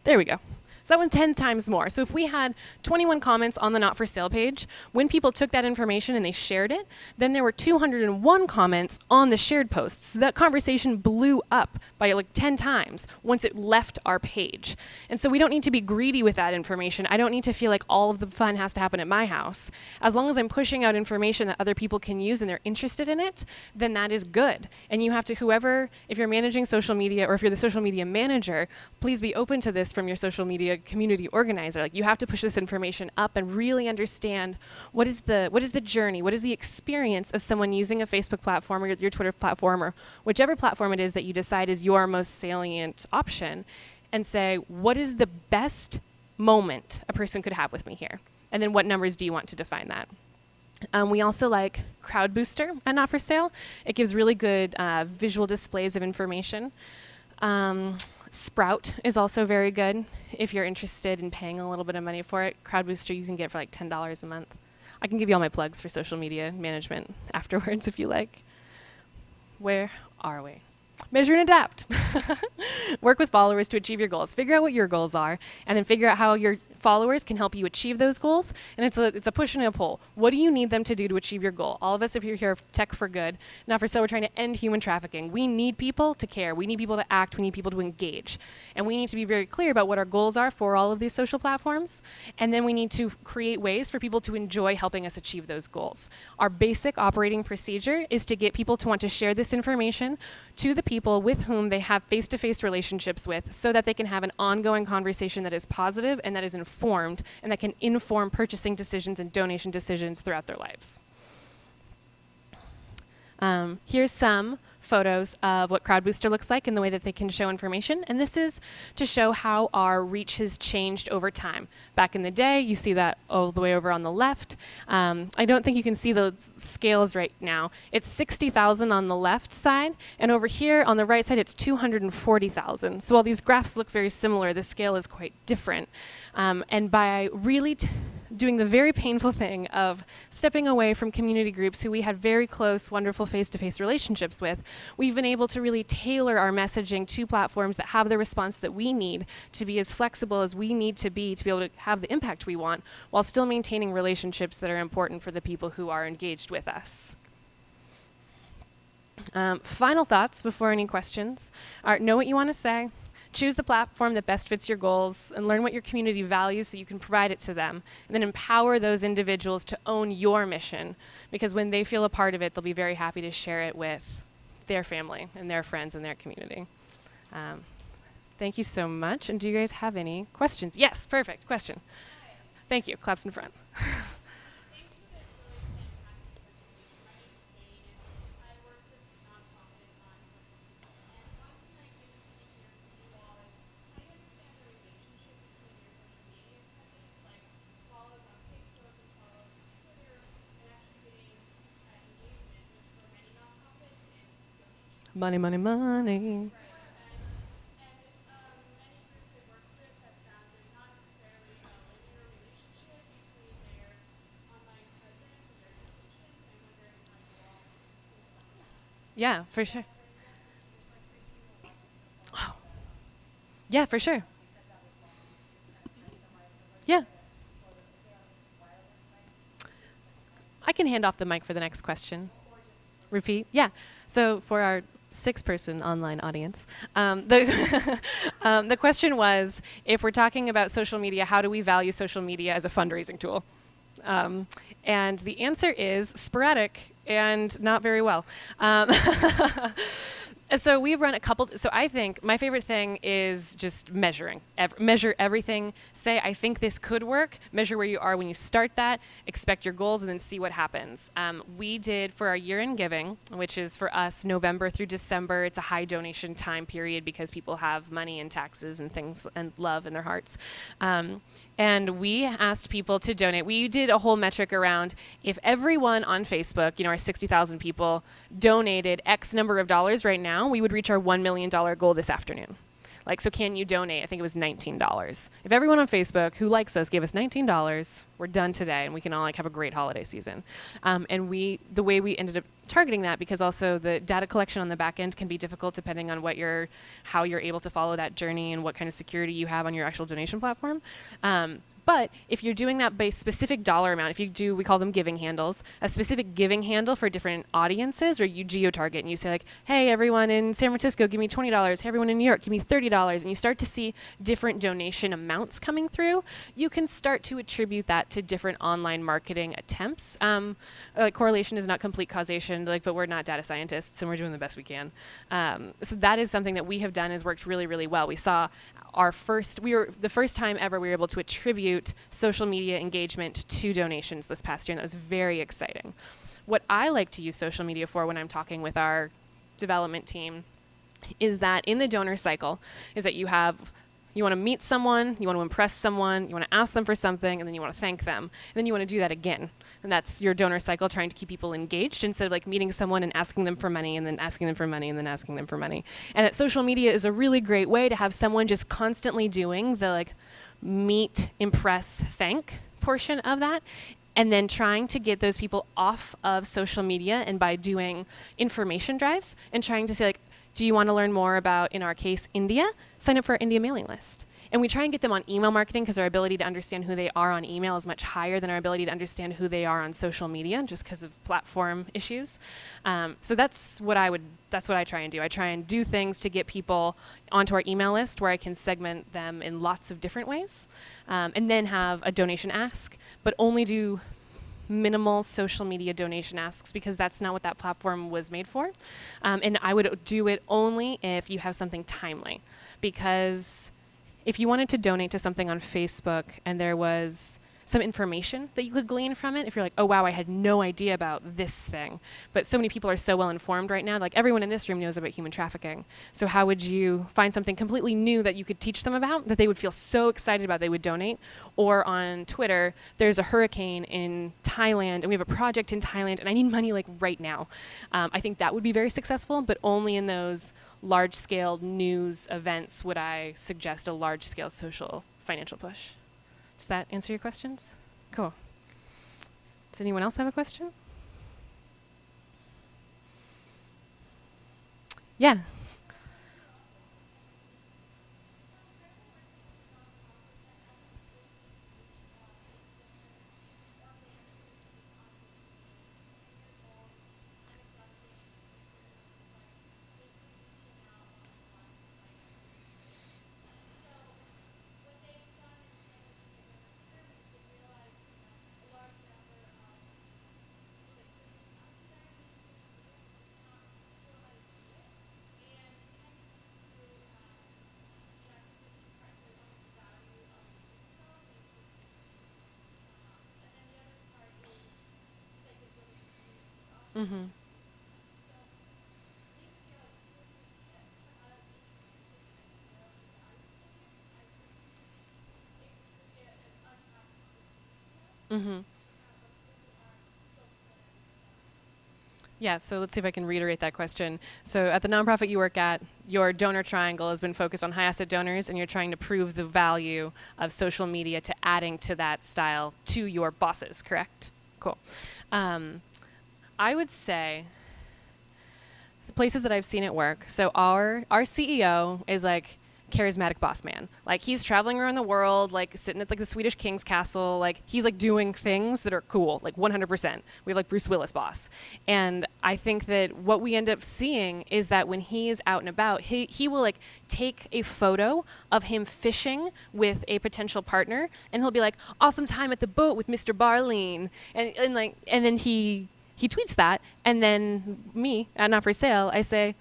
there we go. So that went 10 times more. So if we had 21 comments on the not for sale page, when people took that information and they shared it, then there were 201 comments on the shared posts. So that conversation blew up by like 10 times once it left our page. And so we don't need to be greedy with that information. I don't need to feel like all of the fun has to happen at my house. As long as I'm pushing out information that other people can use and they're interested in it, then that is good. And you have to, whoever, if you're managing social media or if you're the social media manager, please be open to this from your social media a community organizer. Like you have to push this information up and really understand what is the what is the journey, what is the experience of someone using a Facebook platform or your, your Twitter platform or whichever platform it is that you decide is your most salient option, and say what is the best moment a person could have with me here, and then what numbers do you want to define that. Um, we also like Crowd Booster and Not For Sale. It gives really good uh, visual displays of information. Um, Sprout is also very good if you're interested in paying a little bit of money for it. Crowd Booster you can get for like $10 a month. I can give you all my plugs for social media management (laughs) afterwards if you like. Where are we? Measure and adapt. (laughs) Work with followers to achieve your goals. Figure out what your goals are, and then figure out how your followers can help you achieve those goals. And it's a, it's a push and a pull. What do you need them to do to achieve your goal? All of us, if you're here, Tech4Good, Not for Sale, we're trying to end human trafficking. We need people to care. We need people to act. We need people to engage. And we need to be very clear about what our goals are for all of these social platforms. And then we need to create ways for people to enjoy helping us achieve those goals. Our basic operating procedure is to get people to want to share this information to the people with whom they have face to face relationships with so that they can have an ongoing conversation that is positive and that is informed and that can inform purchasing decisions and donation decisions throughout their lives. Um, here's some photos of what CrowdBooster looks like and the way that they can show information. And this is to show how our reach has changed over time. Back in the day, you see that all the way over on the left. Um, I don't think you can see the scales right now. It's 60,000 on the left side, and over here on the right side, it's 240,000. So while these graphs look very similar, the scale is quite different. Um, and by really doing the very painful thing of stepping away from community groups who we had very close, wonderful face to face relationships with, we've been able to really tailor our messaging to platforms that have the response that we need to be as flexible as we need to be to be able to have the impact we want while still maintaining relationships that are important for the people who are engaged with us. Um, final thoughts before any questions are know what you want to say, Choose the platform that best fits your goals and learn what your community values so you can provide it to them. And then empower those individuals to own your mission because when they feel a part of it, they'll be very happy to share it with their family and their friends and their community. Um, thank you so much. And do you guys have any questions? Yes, perfect. Question. Thank you. Claps in front. (laughs) Money, money, money. Yeah, for sure. Yeah, for sure. Yeah. I can hand off the mic for the next question. Repeat? Yeah. So for our six person online audience. Um, the, (laughs) um, the question was if we're talking about social media, how do we value social media as a fundraising tool? Um, and the answer is sporadic and not very well. (laughs) So we've run a couple. So I think my favorite thing is just measuring. Ev- measure everything. Say I think this could work. Measure where you are when you start that. Expect your goals and then see what happens. Um, we did for our year-end giving, which is for us November through December. It's a high donation time period because people have money and taxes and things and love in their hearts. Um, and we asked people to donate. We did a whole metric around if everyone on Facebook, you know, our 60,000 people, donated X number of dollars right now, we would reach our $1 million goal this afternoon. Like, so can you donate? I think it was $19. If everyone on Facebook who likes us gave us $19, we're done today and we can all like have a great holiday season. Um, and we, the way we ended up targeting that, because also the data collection on the back end can be difficult depending on what you're, how you're able to follow that journey and what kind of security you have on your actual donation platform. Um, but if you're doing that by specific dollar amount, if you do, we call them giving handles, a specific giving handle for different audiences, or you geo target and you say, like, hey, everyone in San Francisco, give me $20. Hey, everyone in New York, give me $30. And you start to see different donation amounts coming through, you can start to attribute that to different online marketing attempts. Um, like correlation is not complete causation, like, but we're not data scientists and we're doing the best we can. Um, so that is something that we have done has worked really, really well. We saw our first, we were the first time ever we were able to attribute social media engagement to donations this past year, and that was very exciting. What I like to use social media for when I'm talking with our development team is that in the donor cycle, is that you have you want to meet someone, you want to impress someone, you want to ask them for something, and then you want to thank them. And then you want to do that again and that's your donor cycle trying to keep people engaged instead of like meeting someone and asking them for money and then asking them for money and then asking them for money and that social media is a really great way to have someone just constantly doing the like meet impress thank portion of that and then trying to get those people off of social media and by doing information drives and trying to say like do you want to learn more about in our case india sign up for our india mailing list and we try and get them on email marketing because our ability to understand who they are on email is much higher than our ability to understand who they are on social media, just because of platform issues. Um, so that's what I would. That's what I try and do. I try and do things to get people onto our email list where I can segment them in lots of different ways, um, and then have a donation ask, but only do minimal social media donation asks because that's not what that platform was made for. Um, and I would do it only if you have something timely. Because if you wanted to donate to something on Facebook and there was some information that you could glean from it if you're like oh wow i had no idea about this thing. But so many people are so well informed right now like everyone in this room knows about human trafficking. So how would you find something completely new that you could teach them about that they would feel so excited about they would donate? Or on twitter there's a hurricane in thailand and we have a project in thailand and i need money like right now. Um, i think that would be very successful but only in those large scale news events would i suggest a large scale social financial push does that answer your questions? Cool. Does anyone else have a question? Yeah. Mm-hmm. Mm-hmm. Yeah, so let's see if I can reiterate that question. So, at the nonprofit you work at, your donor triangle has been focused on high asset donors, and you're trying to prove the value of social media to adding to that style to your bosses, correct? Cool. Um, I would say the places that I've seen it work. So, our, our CEO is like, charismatic boss man. Like he's traveling around the world, like sitting at like the Swedish king's castle. Like he's like doing things that are cool, like 100%. We have like Bruce Willis boss, and I think that what we end up seeing is that when he is out and about, he he will like take a photo of him fishing with a potential partner, and he'll be like, "Awesome time at the boat with Mr. Barleen," and and like and then he he tweets that, and then me at Not for Sale, I say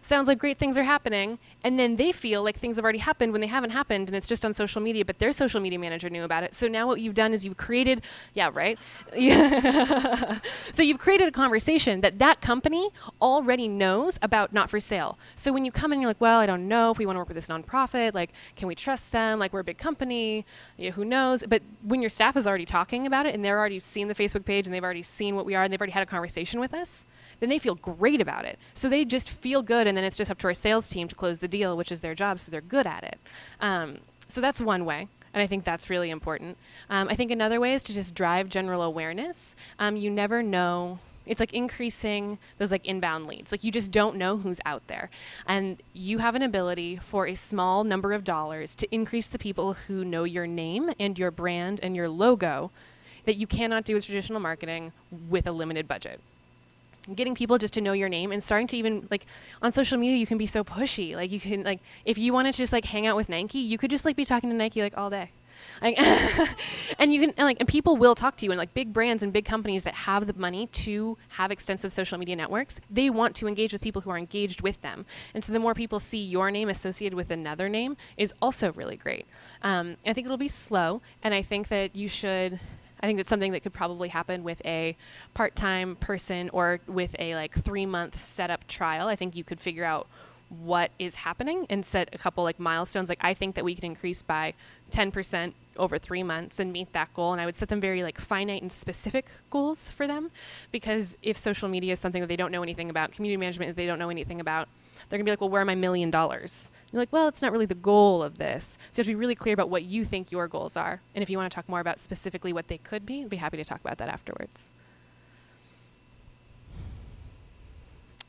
sounds like great things are happening and then they feel like things have already happened when they haven't happened and it's just on social media but their social media manager knew about it. So now what you've done is you've created yeah right? (laughs) So you've created a conversation that that company already knows about not for sale. So when you come in you're like well i don't know if we want to work with this nonprofit like can we trust them? Like we're a big company yeah, who knows? But when your staff is already talking about it and they're already seen the facebook page and they've already seen what we are and they've already had a conversation with us then they feel great about it. So they just feel good, and then it's just up to our sales team to close the deal, which is their job, so they're good at it. Um, so that's one way. And I think that's really important. Um, I think another way is to just drive general awareness. Um, you never know it's like increasing those like inbound leads like you just don't know who's out there and you have an ability for a small number of dollars to increase the people who know your name and your brand and your logo that you cannot do with traditional marketing with a limited budget getting people just to know your name and starting to even like on social media you can be so pushy. Like you can like if you wanted to just like hang out with nike you could just like be talking to nike like all day. Like (laughs) and you can and, like and people will talk to you and like big brands and big companies that have the money to have extensive social media networks they want to engage with people who are engaged with them. And so the more people see your name associated with another name is also really great. Um, i think it'll be slow and i think that you should I think that's something that could probably happen with a part-time person or with a like three-month setup trial. I think you could figure out what is happening and set a couple like milestones. Like I think that we could increase by 10% over three months and meet that goal. And I would set them very like finite and specific goals for them, because if social media is something that they don't know anything about, community management they don't know anything about, they're going to be like, well, where are my million dollars? You're like, well, it's not really the goal of this. So you have to be really clear about what you think your goals are. And if you want to talk more about specifically what they could be, I'd be happy to talk about that afterwards.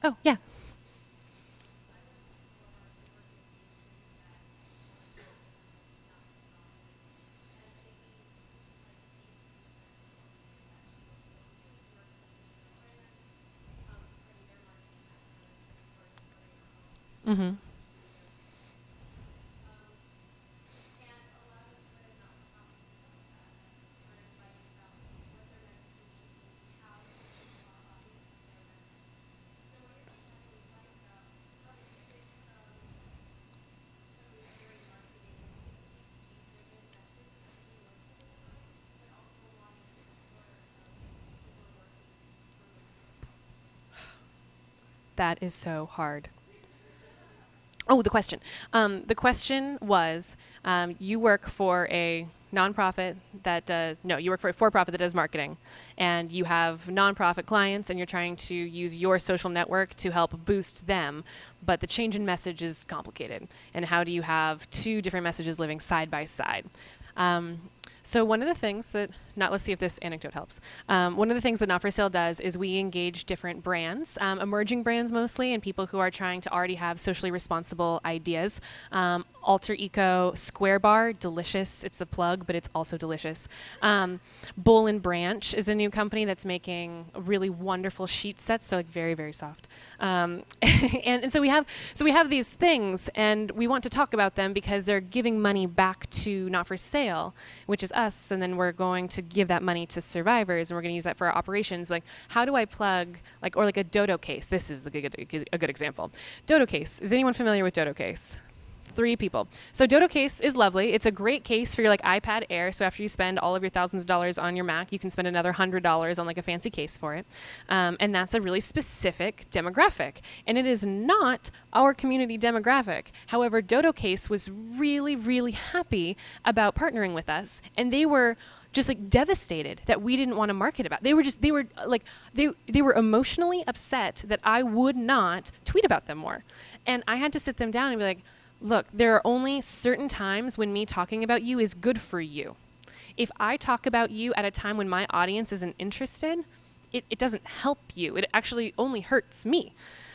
Oh, yeah. Mm-hmm. That is so hard. Oh, the question. Um, the question was um, you work for a nonprofit that does, no, you work for a for profit that does marketing, and you have nonprofit clients, and you're trying to use your social network to help boost them. But the change in message is complicated. And how do you have two different messages living side by side? Um, so one of the things that, not let's see if this anecdote helps. Um, one of the things that Not for Sale does is we engage different brands, um, emerging brands mostly, and people who are trying to already have socially responsible ideas. Um, Alter Eco Square Bar, delicious. It's a plug, but it's also delicious. Um, Boll and Branch is a new company that's making really wonderful sheet sets. They're like very, very soft. Um, (laughs) and, and so we have, so we have these things, and we want to talk about them because they're giving money back to Not for Sale, which is us, and then we're going to give that money to survivors, and we're going to use that for our operations. Like, how do I plug, like, or like a Dodo case? This is the a good example. Dodo case. Is anyone familiar with Dodo case? three people. So Dodo case is lovely. It's a great case for your like iPad Air. So after you spend all of your thousands of dollars on your Mac, you can spend another hundred dollars on like a fancy case for it. Um, and that's a really specific demographic. And it is not our community demographic. However, Dodo case was really, really happy about partnering with us, and they were just like devastated that we didn't want to market about. They were just they were like they they were emotionally upset that I would not tweet about them more. And I had to sit them down and be like, look, there are only certain times when me talking about you is good for you. If I talk about you at a time when my audience isn't interested, it, it doesn't help you. It actually only hurts me.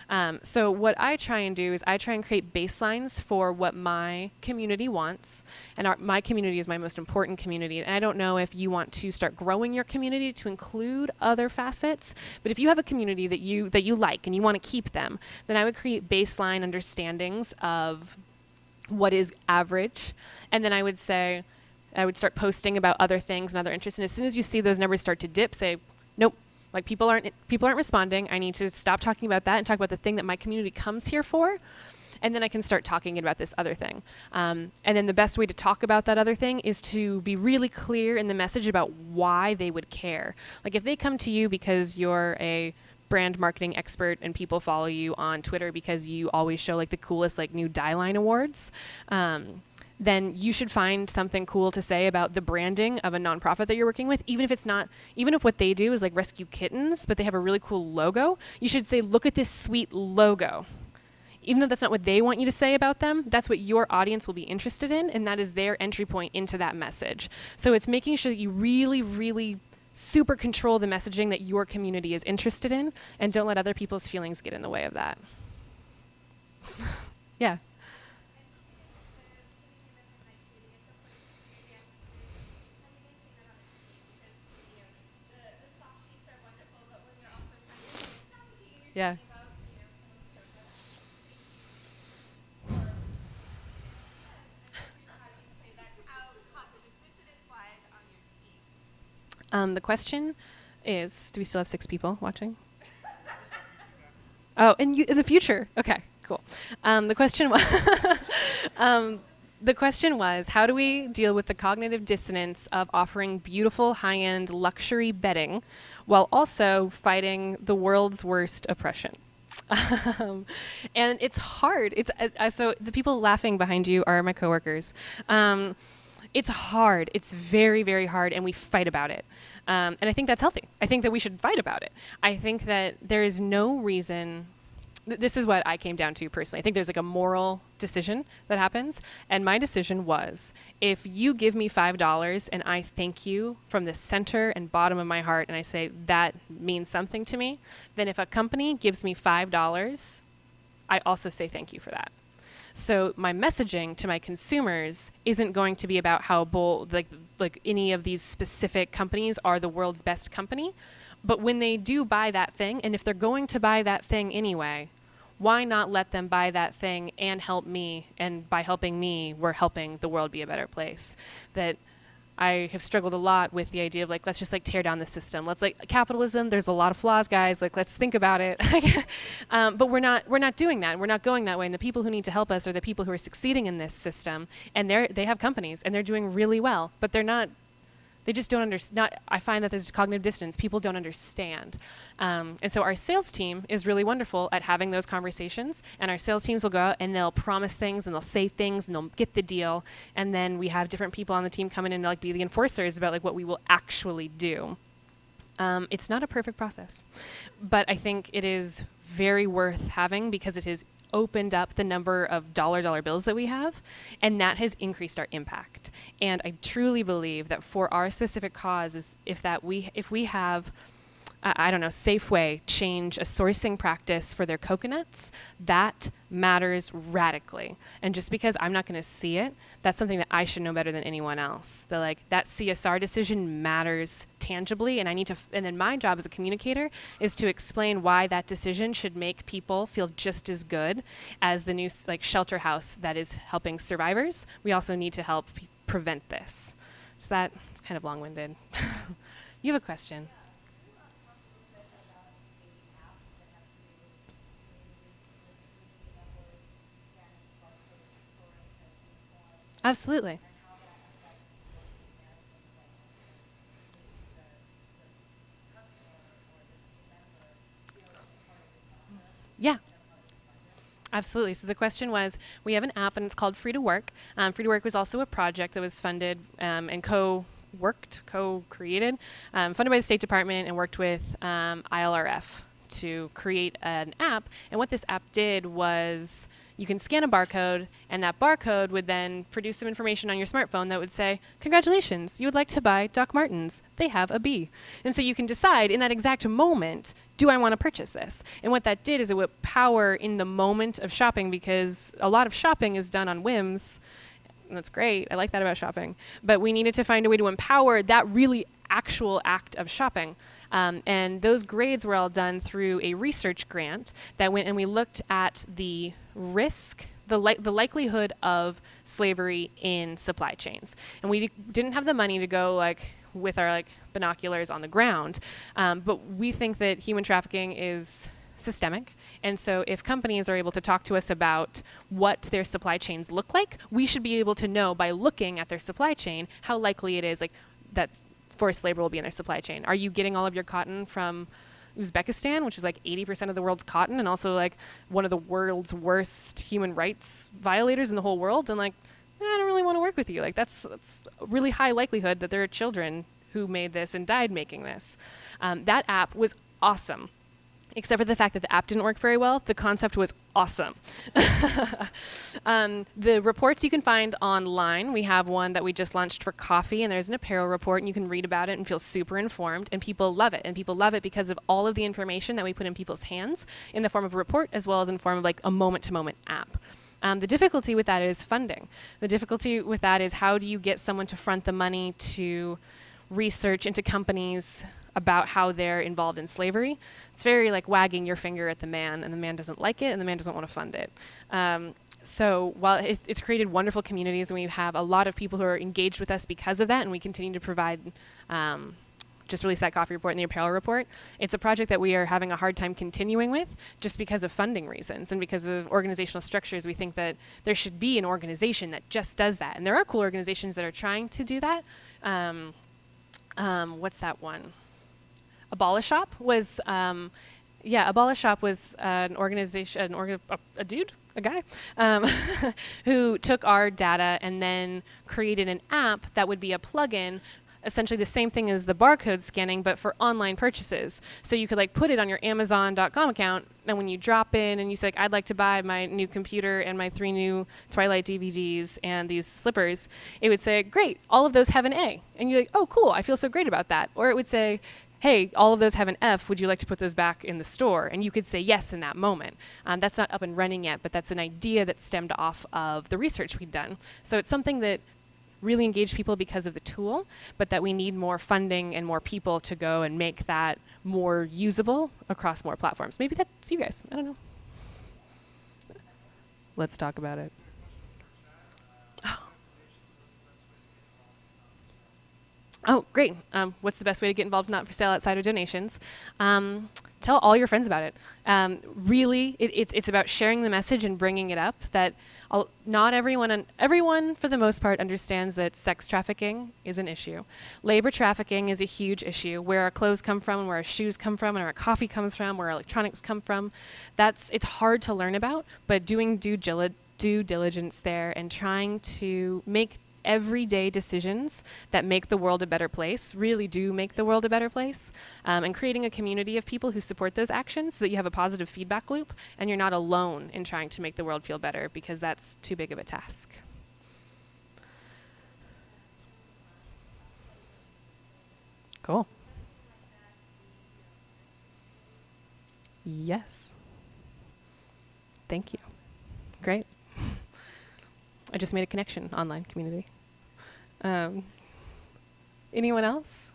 Um, so what I try and do is I try and create baselines for what my community wants, and our, my community is my most important community. And I don't know if you want to start growing your community to include other facets, but if you have a community that you that you like and you want to keep them, then I would create baseline understandings of what is average. And then I would say, I would start posting about other things and other interests. And as soon as you see those numbers start to dip, say, nope, like people aren't people aren't responding. I need to stop talking about that and talk about the thing that my community comes here for. And then I can start talking about this other thing. Um, and then the best way to talk about that other thing is to be really clear in the message about why they would care. Like if they come to you because you're a brand marketing expert and people follow you on Twitter because you always show like the coolest like new Dieline awards. Um, then you should find something cool to say about the branding of a nonprofit that you're working with, even if it's not, even if what they do is like rescue kittens, but they have a really cool logo. You should say, look at this sweet logo. Even though that's not what they want you to say about them, that's what your audience will be interested in, and that is their entry point into that message. So it's making sure that you really, really super control the messaging that your community is interested in and don't let other people's feelings get in the way of that. (laughs) yeah. Yeah. Um, the question is, do we still have six people watching? (laughs) Oh, in, you, in the future. Okay, cool. Um, the question was, (laughs) um, the question was, how do we deal with the cognitive dissonance of offering beautiful high-end luxury bedding while also fighting the world's worst oppression? Um, and it's hard. It's uh, uh, so the people laughing behind you are my coworkers. Um, it's hard. It's very, very hard, and we fight about it. Um, and I think that's healthy. I think that we should fight about it. I think that there is no reason. Th- this is what I came down to personally. I think there's like a moral decision that happens. And my decision was if you give me $5 and I thank you from the center and bottom of my heart, and I say that means something to me, then if a company gives me $5, I also say thank you for that. So my messaging to my consumers isn't going to be about how bold, like like any of these specific companies are the world's best company, but when they do buy that thing, and if they're going to buy that thing anyway, why not let them buy that thing and help me? And by helping me, we're helping the world be a better place. That I have struggled a lot with the idea of like let's just like tear down the system. Let's like capitalism. There's a lot of flaws, guys. Like let's think about it. (laughs) um, but we're not we're not doing that. We're not going that way. And the people who need to help us are the people who are succeeding in this system. And they're they have companies and they're doing really well. But they're not they just don't understand. I find that there's cognitive dissonance. People don't understand. Um, and so our sales team is really wonderful at having those conversations. And our sales teams will go out and they'll promise things and they'll say things and they'll get the deal. And then we have different people on the team come in and like be the enforcers about like what we will actually do. Um, it's not a perfect process, but I think it is very worth having because it is opened up the number of dollar dollar bills that we have, and that has increased our impact. And I truly believe that for our specific cause is if that we if we have I don't know, Safeway change a sourcing practice for their coconuts, that matters radically. And just because I'm not going to see it, that's something that I should know better than anyone else. The like that CSR decision matters tangibly, and I need to. And then my job as a communicator is to explain why that decision should make people feel just as good as the new like shelter house that is helping survivors. We also need to help prevent this. So that it's kind of long-winded. (laughs) you have a question. Absolutely. Yeah. Absolutely. So the question was, we have an app and it's called Free2Work. Um, Free2Work was also a project that was funded um, and co-worked, co-created, um, funded by the State Department and worked with um, ILRF to create an app. And what this app did was you can scan a barcode, and that barcode would then produce some information on your smartphone that would say, Congratulations, you would like to buy Doc Martens. They have a B. And so you can decide in that exact moment, do I want to purchase this? And what that did is it would power in the moment of shopping because a lot of shopping is done on whims. And that's great. I like that about shopping. But we needed to find a way to empower that really actual act of shopping. Um, and those grades were all done through a research grant that went and we looked at the risk the, li- the likelihood of slavery in supply chains. And we d- didn't have the money to go like with our like binoculars on the ground, um, but we think that human trafficking is systemic. And so if companies are able to talk to us about what their supply chains look like, we should be able to know by looking at their supply chain how likely it is like that forced labor will be in their supply chain. Are you getting all of your cotton from Uzbekistan, which is like 80% of the world's cotton and also like one of the world's worst human rights violators in the whole world, then like, eh, I don't really want to work with you. Like that's, that's really high likelihood that there are children who made this and died making this. Um, that app was awesome except for the fact that the app didn't work very well, the concept was awesome. (laughs) um, the reports you can find online. We have one that we just launched for coffee, and there's an apparel report, and you can read about it and feel super informed. And people love it, and people love it because of all of the information that we put in people's hands in the form of a report, as well as in form of like a moment-to-moment app. Um, the difficulty with that is funding. The difficulty with that is how do you get someone to front the money to research into companies about how they're involved in slavery. It's very like wagging your finger at the man, and the man doesn't like it, and the man doesn't want to fund it. Um, so while it's, it's, created wonderful communities, and we have a lot of people who are engaged with us because of that, and we continue to provide. Um, just released that coffee report and the apparel report. It's a project that we are having a hard time continuing with just because of funding reasons and because of organizational structures. We think that there should be an organization that just does that. And there are cool organizations that are trying to do that. Um, um, what's that one? Abolish Shop was, um, yeah, Abolish Shop was uh, an organization, an orga- a, a, dude, a guy, um, (laughs) who took our data and then created an app that would be a plugin essentially the same thing as the barcode scanning, but for online purchases. So you could like put it on your Amazon.com account, and when you drop in and you say, like, I'd like to buy my new computer and my three new Twilight DVDs and these slippers, it would say, great, all of those have an A. And you're like, oh, cool, I feel so great about that. Or it would say, hey, all of those have an F. Would you like to put those back in the store? And you could say yes in that moment. Um, that's not up and running yet, but that's an idea that stemmed off of the research we'd done. So it's something that really engaged people because of the tool, but that we need more funding and more people to go and make that more usable across more platforms. Maybe that's you guys. I don't know. let's talk about it. Oh, great. Um, what's the best way to get involved in Not for Sale outside of donations? Um, tell all your friends about it. Um, really, it, it's, it's about sharing the message and bringing it up that not everyone, everyone for the most part understands that sex trafficking is an issue. Labor trafficking is a huge issue. Where our clothes come from, and where our shoes come from, and our coffee comes from, where our electronics come from. That's, it's hard to learn about, but doing due, due diligence there and trying to make everyday decisions that make the world a better place really do make the world a better place um, and creating a community of people who support those actions so that you have a positive feedback loop and you're not alone in trying to make the world feel better because that's too big of a task. Cool. Yes. Thank you. Great. (laughs) I just made a connection online community. Um, anyone else?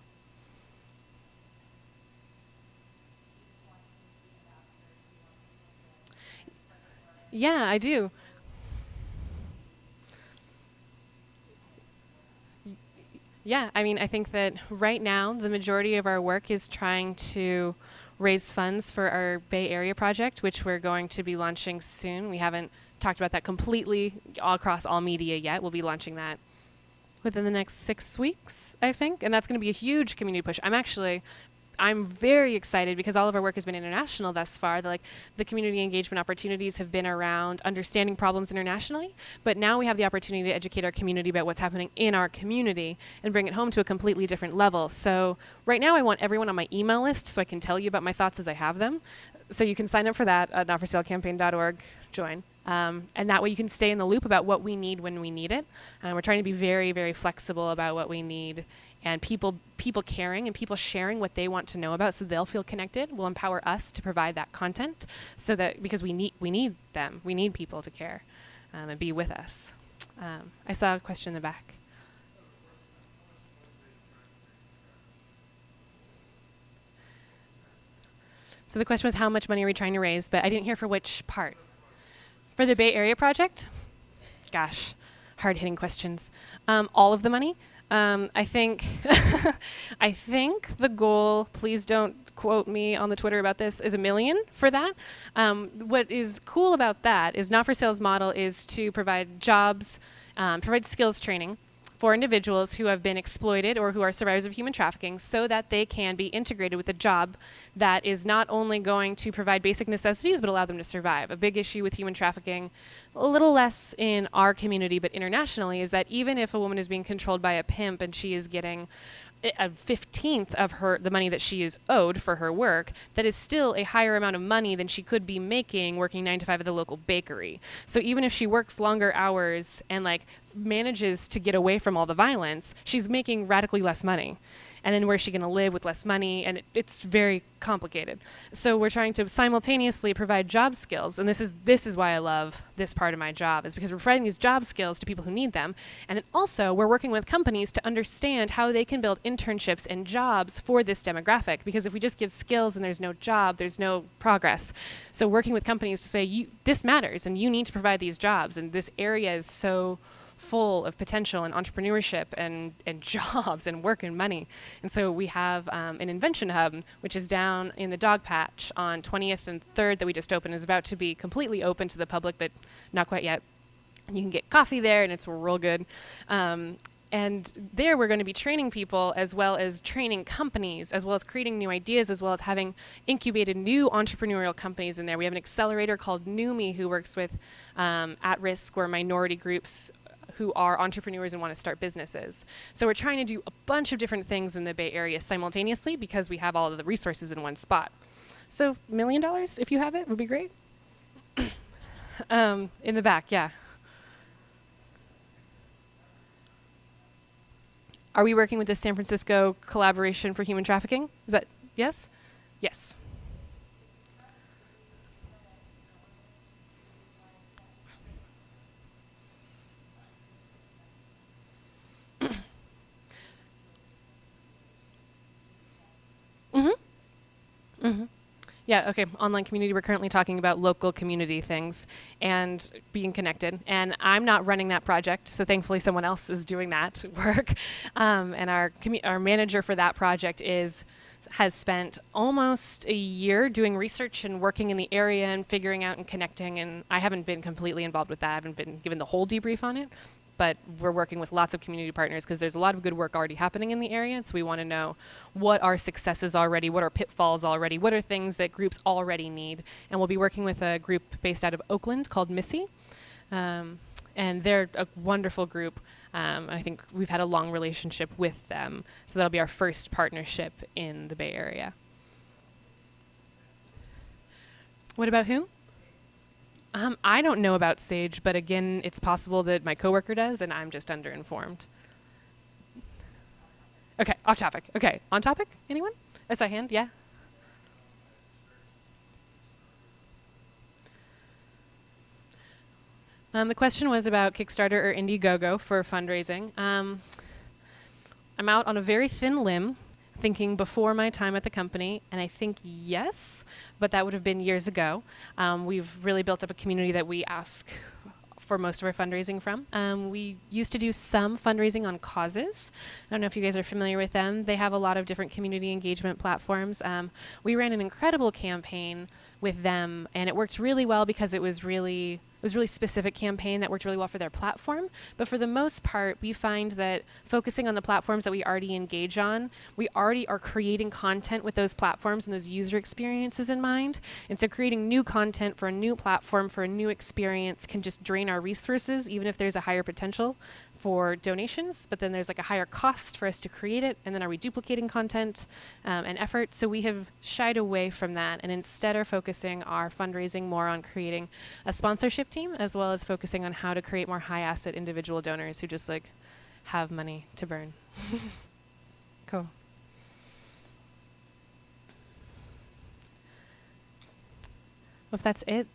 Yeah, I do. Yeah, I mean, I think that right now the majority of our work is trying to raise funds for our Bay Area project, which we're going to be launching soon. We haven't talked about that completely all across all media yet. We'll be launching that within the next six weeks, I think, and that's going to be a huge community push. I'm actually, I'm very excited because all of our work has been international thus far. The, like the community engagement opportunities have been around understanding problems internationally, but now we have the opportunity to educate our community about what's happening in our community and bring it home to a completely different level. So right now, I want everyone on my email list so I can tell you about my thoughts as I have them. So you can sign up for that at notforsalecampaign.org. Join. Um, and that way you can stay in the loop about what we need when we need it. And we're trying to be very, very flexible about what we need, and people people caring and people sharing what they want to know about, so they'll feel connected. Will empower us to provide that content, so that because we need we need them, we need people to care um, and be with us. Um, I saw a question in the back. So the question was, how much money are we trying to raise? But I didn't hear for which part. For the Bay Area project? Gosh, hard hitting questions. Um, all of the money. Um, I think, (laughs) I think the goal. Please don't quote me on the Twitter about this. Is a million for that. Um, what is cool about that is not for sales model is to provide jobs, um, provide skills training for individuals who have been exploited or who are survivors of human trafficking so that they can be integrated with a job that is not only going to provide basic necessities but allow them to survive. A big issue with human trafficking, a little less in our community but internationally, is that even if a woman is being controlled by a pimp and she is getting a fifteenth of her the money that she is owed for her work that is still a higher amount of money than she could be making working nine to five at the local bakery so even if she works longer hours and like manages to get away from all the violence she's making radically less money. And then where's she going to live with less money? And it, it's very complicated. So we're trying to simultaneously provide job skills and this is this is why i love this part of my job is because we're providing these job skills to people who need them. And then also we're working with companies to understand how they can build internships and jobs for this demographic because if we just give skills and there's no job there's no progress. So working with companies to say you this matters and you need to provide these jobs and this area is so full of potential and entrepreneurship and, and (laughs) jobs and work and money. And so we have um, an invention hub, which is down in the Dogpatch on 20th and 3rd that we just opened, is about to be completely open to the public, but not quite yet. And you can get coffee there, and it's real good. Um, and there we're going to be training people as well as training companies as well as creating new ideas as well as having incubated new entrepreneurial companies in there we have an accelerator called numi who works with um, at-risk or minority groups who are entrepreneurs and want to start businesses. So we're trying to do a bunch of different things in the Bay Area simultaneously because we have all of the resources in one spot. So million dollars, if you have it, would be great. (coughs) um, in the back, yeah. Are we working with the San Francisco Collaboration for Human Trafficking? Is that yes? Yes. Mm-hmm. Mm-hmm. Yeah, okay. Online community, we're currently talking about local community things and being connected. And I'm not running that project, so thankfully someone else is doing that (laughs) work. Um, and our, our manager for that project is has spent almost a year doing research and working in the area and figuring out and connecting. And I haven't been completely involved with that. I haven't been given the whole debrief on it but we're working with lots of community partners because there's a lot of good work already happening in the area. So we want to know what are successes already, what are pitfalls already, what are things that groups already need. And we'll be working with a group based out of Oakland called MISSSEY. Um, and they're a wonderful group. Um, and I think we've had a long relationship with them. So that'll be our first partnership in the Bay Area. What about who? Um, I don't know about Sage, but again, it's possible that my coworker does, and I'm just underinformed. Okay, off topic. Okay, on topic? Anyone? I saw hand. Yeah. Um, the question was about Kickstarter or Indiegogo for fundraising. Um, I'm out on a very thin limb thinking before my time at the company, and I think yes, but that would have been years ago. Um, we've really built up a community that we ask for most of our fundraising from. Um, we used to do some fundraising on causes. I don't know if you guys are familiar with them. They have a lot of different community engagement platforms. Um, we ran an incredible campaign with them, and it worked really well because it was really it was really specific campaign that worked really well for their platform. But for the most part, we find that focusing on the platforms that we already engage on, we already are creating content with those platforms and those user experiences in mind. And so creating new content for a new platform, for a new experience can just drain our resources, even if there's a higher potential for donations, but then there's like a higher cost for us to create it, and then are we duplicating content um, and effort? So we have shied away from that, and instead are focusing our fundraising more on creating a sponsorship team, as well as focusing on how to create more high asset individual donors who just like have money to burn. (laughs) cool. Well, if that's it,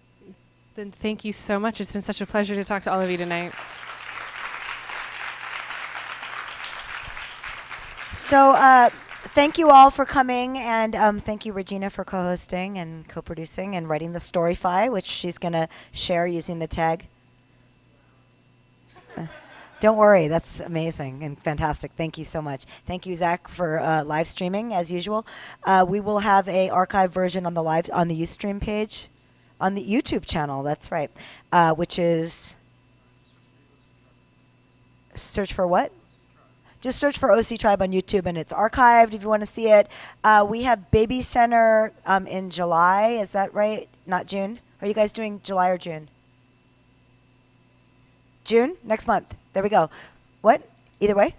then thank you so much. It's been such a pleasure to talk to all of you tonight. So, uh, thank you all for coming, and um, thank you, Regina, for co hosting and co producing and writing the Storify, which she's going to share using the tag. Uh, don't worry, that's amazing and fantastic. Thank you so much. Thank you, Zach, for uh, live streaming as usual. Uh, we will have a archive version on the live on the UStream page, on the YouTube channel. That's right, uh, which is search for what? Just search for OCTribe on YouTube and it's archived if you want to see it. Uh, we have BabyCenter um, in July. Is that right? Not June? Are you guys doing July or June? June? Next month. There we go. What? Either way?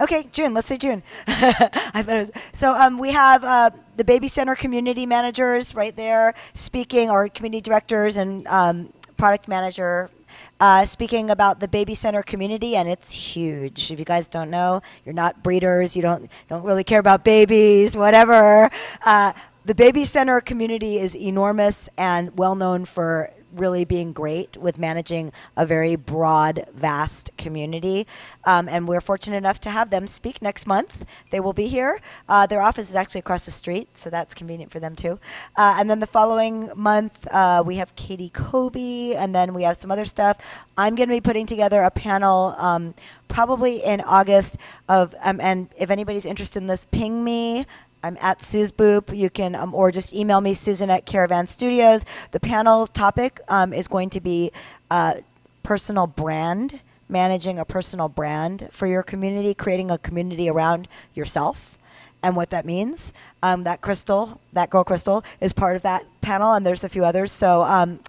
Okay, June. Let's say June. (laughs) I thought it was, so um, we have uh, the BabyCenter community managers right there speaking, or community directors and um, product manager uh, speaking about the BabyCenter community, and it's huge. If you guys don't know, you're not breeders, you don't don't really care about babies, whatever. Uh, the BabyCenter community is enormous and well known for really being great with managing a very broad, vast community. Um, and we're fortunate enough to have them speak next month. They will be here. Uh, their office is actually across the street, so that's convenient for them too. Uh, and then the following month, uh, we have Katie Kobe, and then we have some other stuff. I'm going to be putting together a panel. Um, probably in August of um, and if anybody's interested in this, ping me. I'm at Suze Boop. You can, um, or just email me, Susan at Caravan Studios. The panel's topic um, is going to be uh, personal brand, managing a personal brand for your community, creating a community around yourself, and what that means. Um, that Crystal, that girl Crystal, is part of that panel, and there's a few others. So. Um,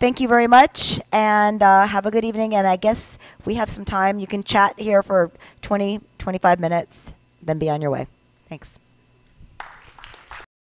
thank you very much and uh, have a good evening. And I guess we have some time. You can chat here for 20, 25 minutes, then be on your way. Thanks.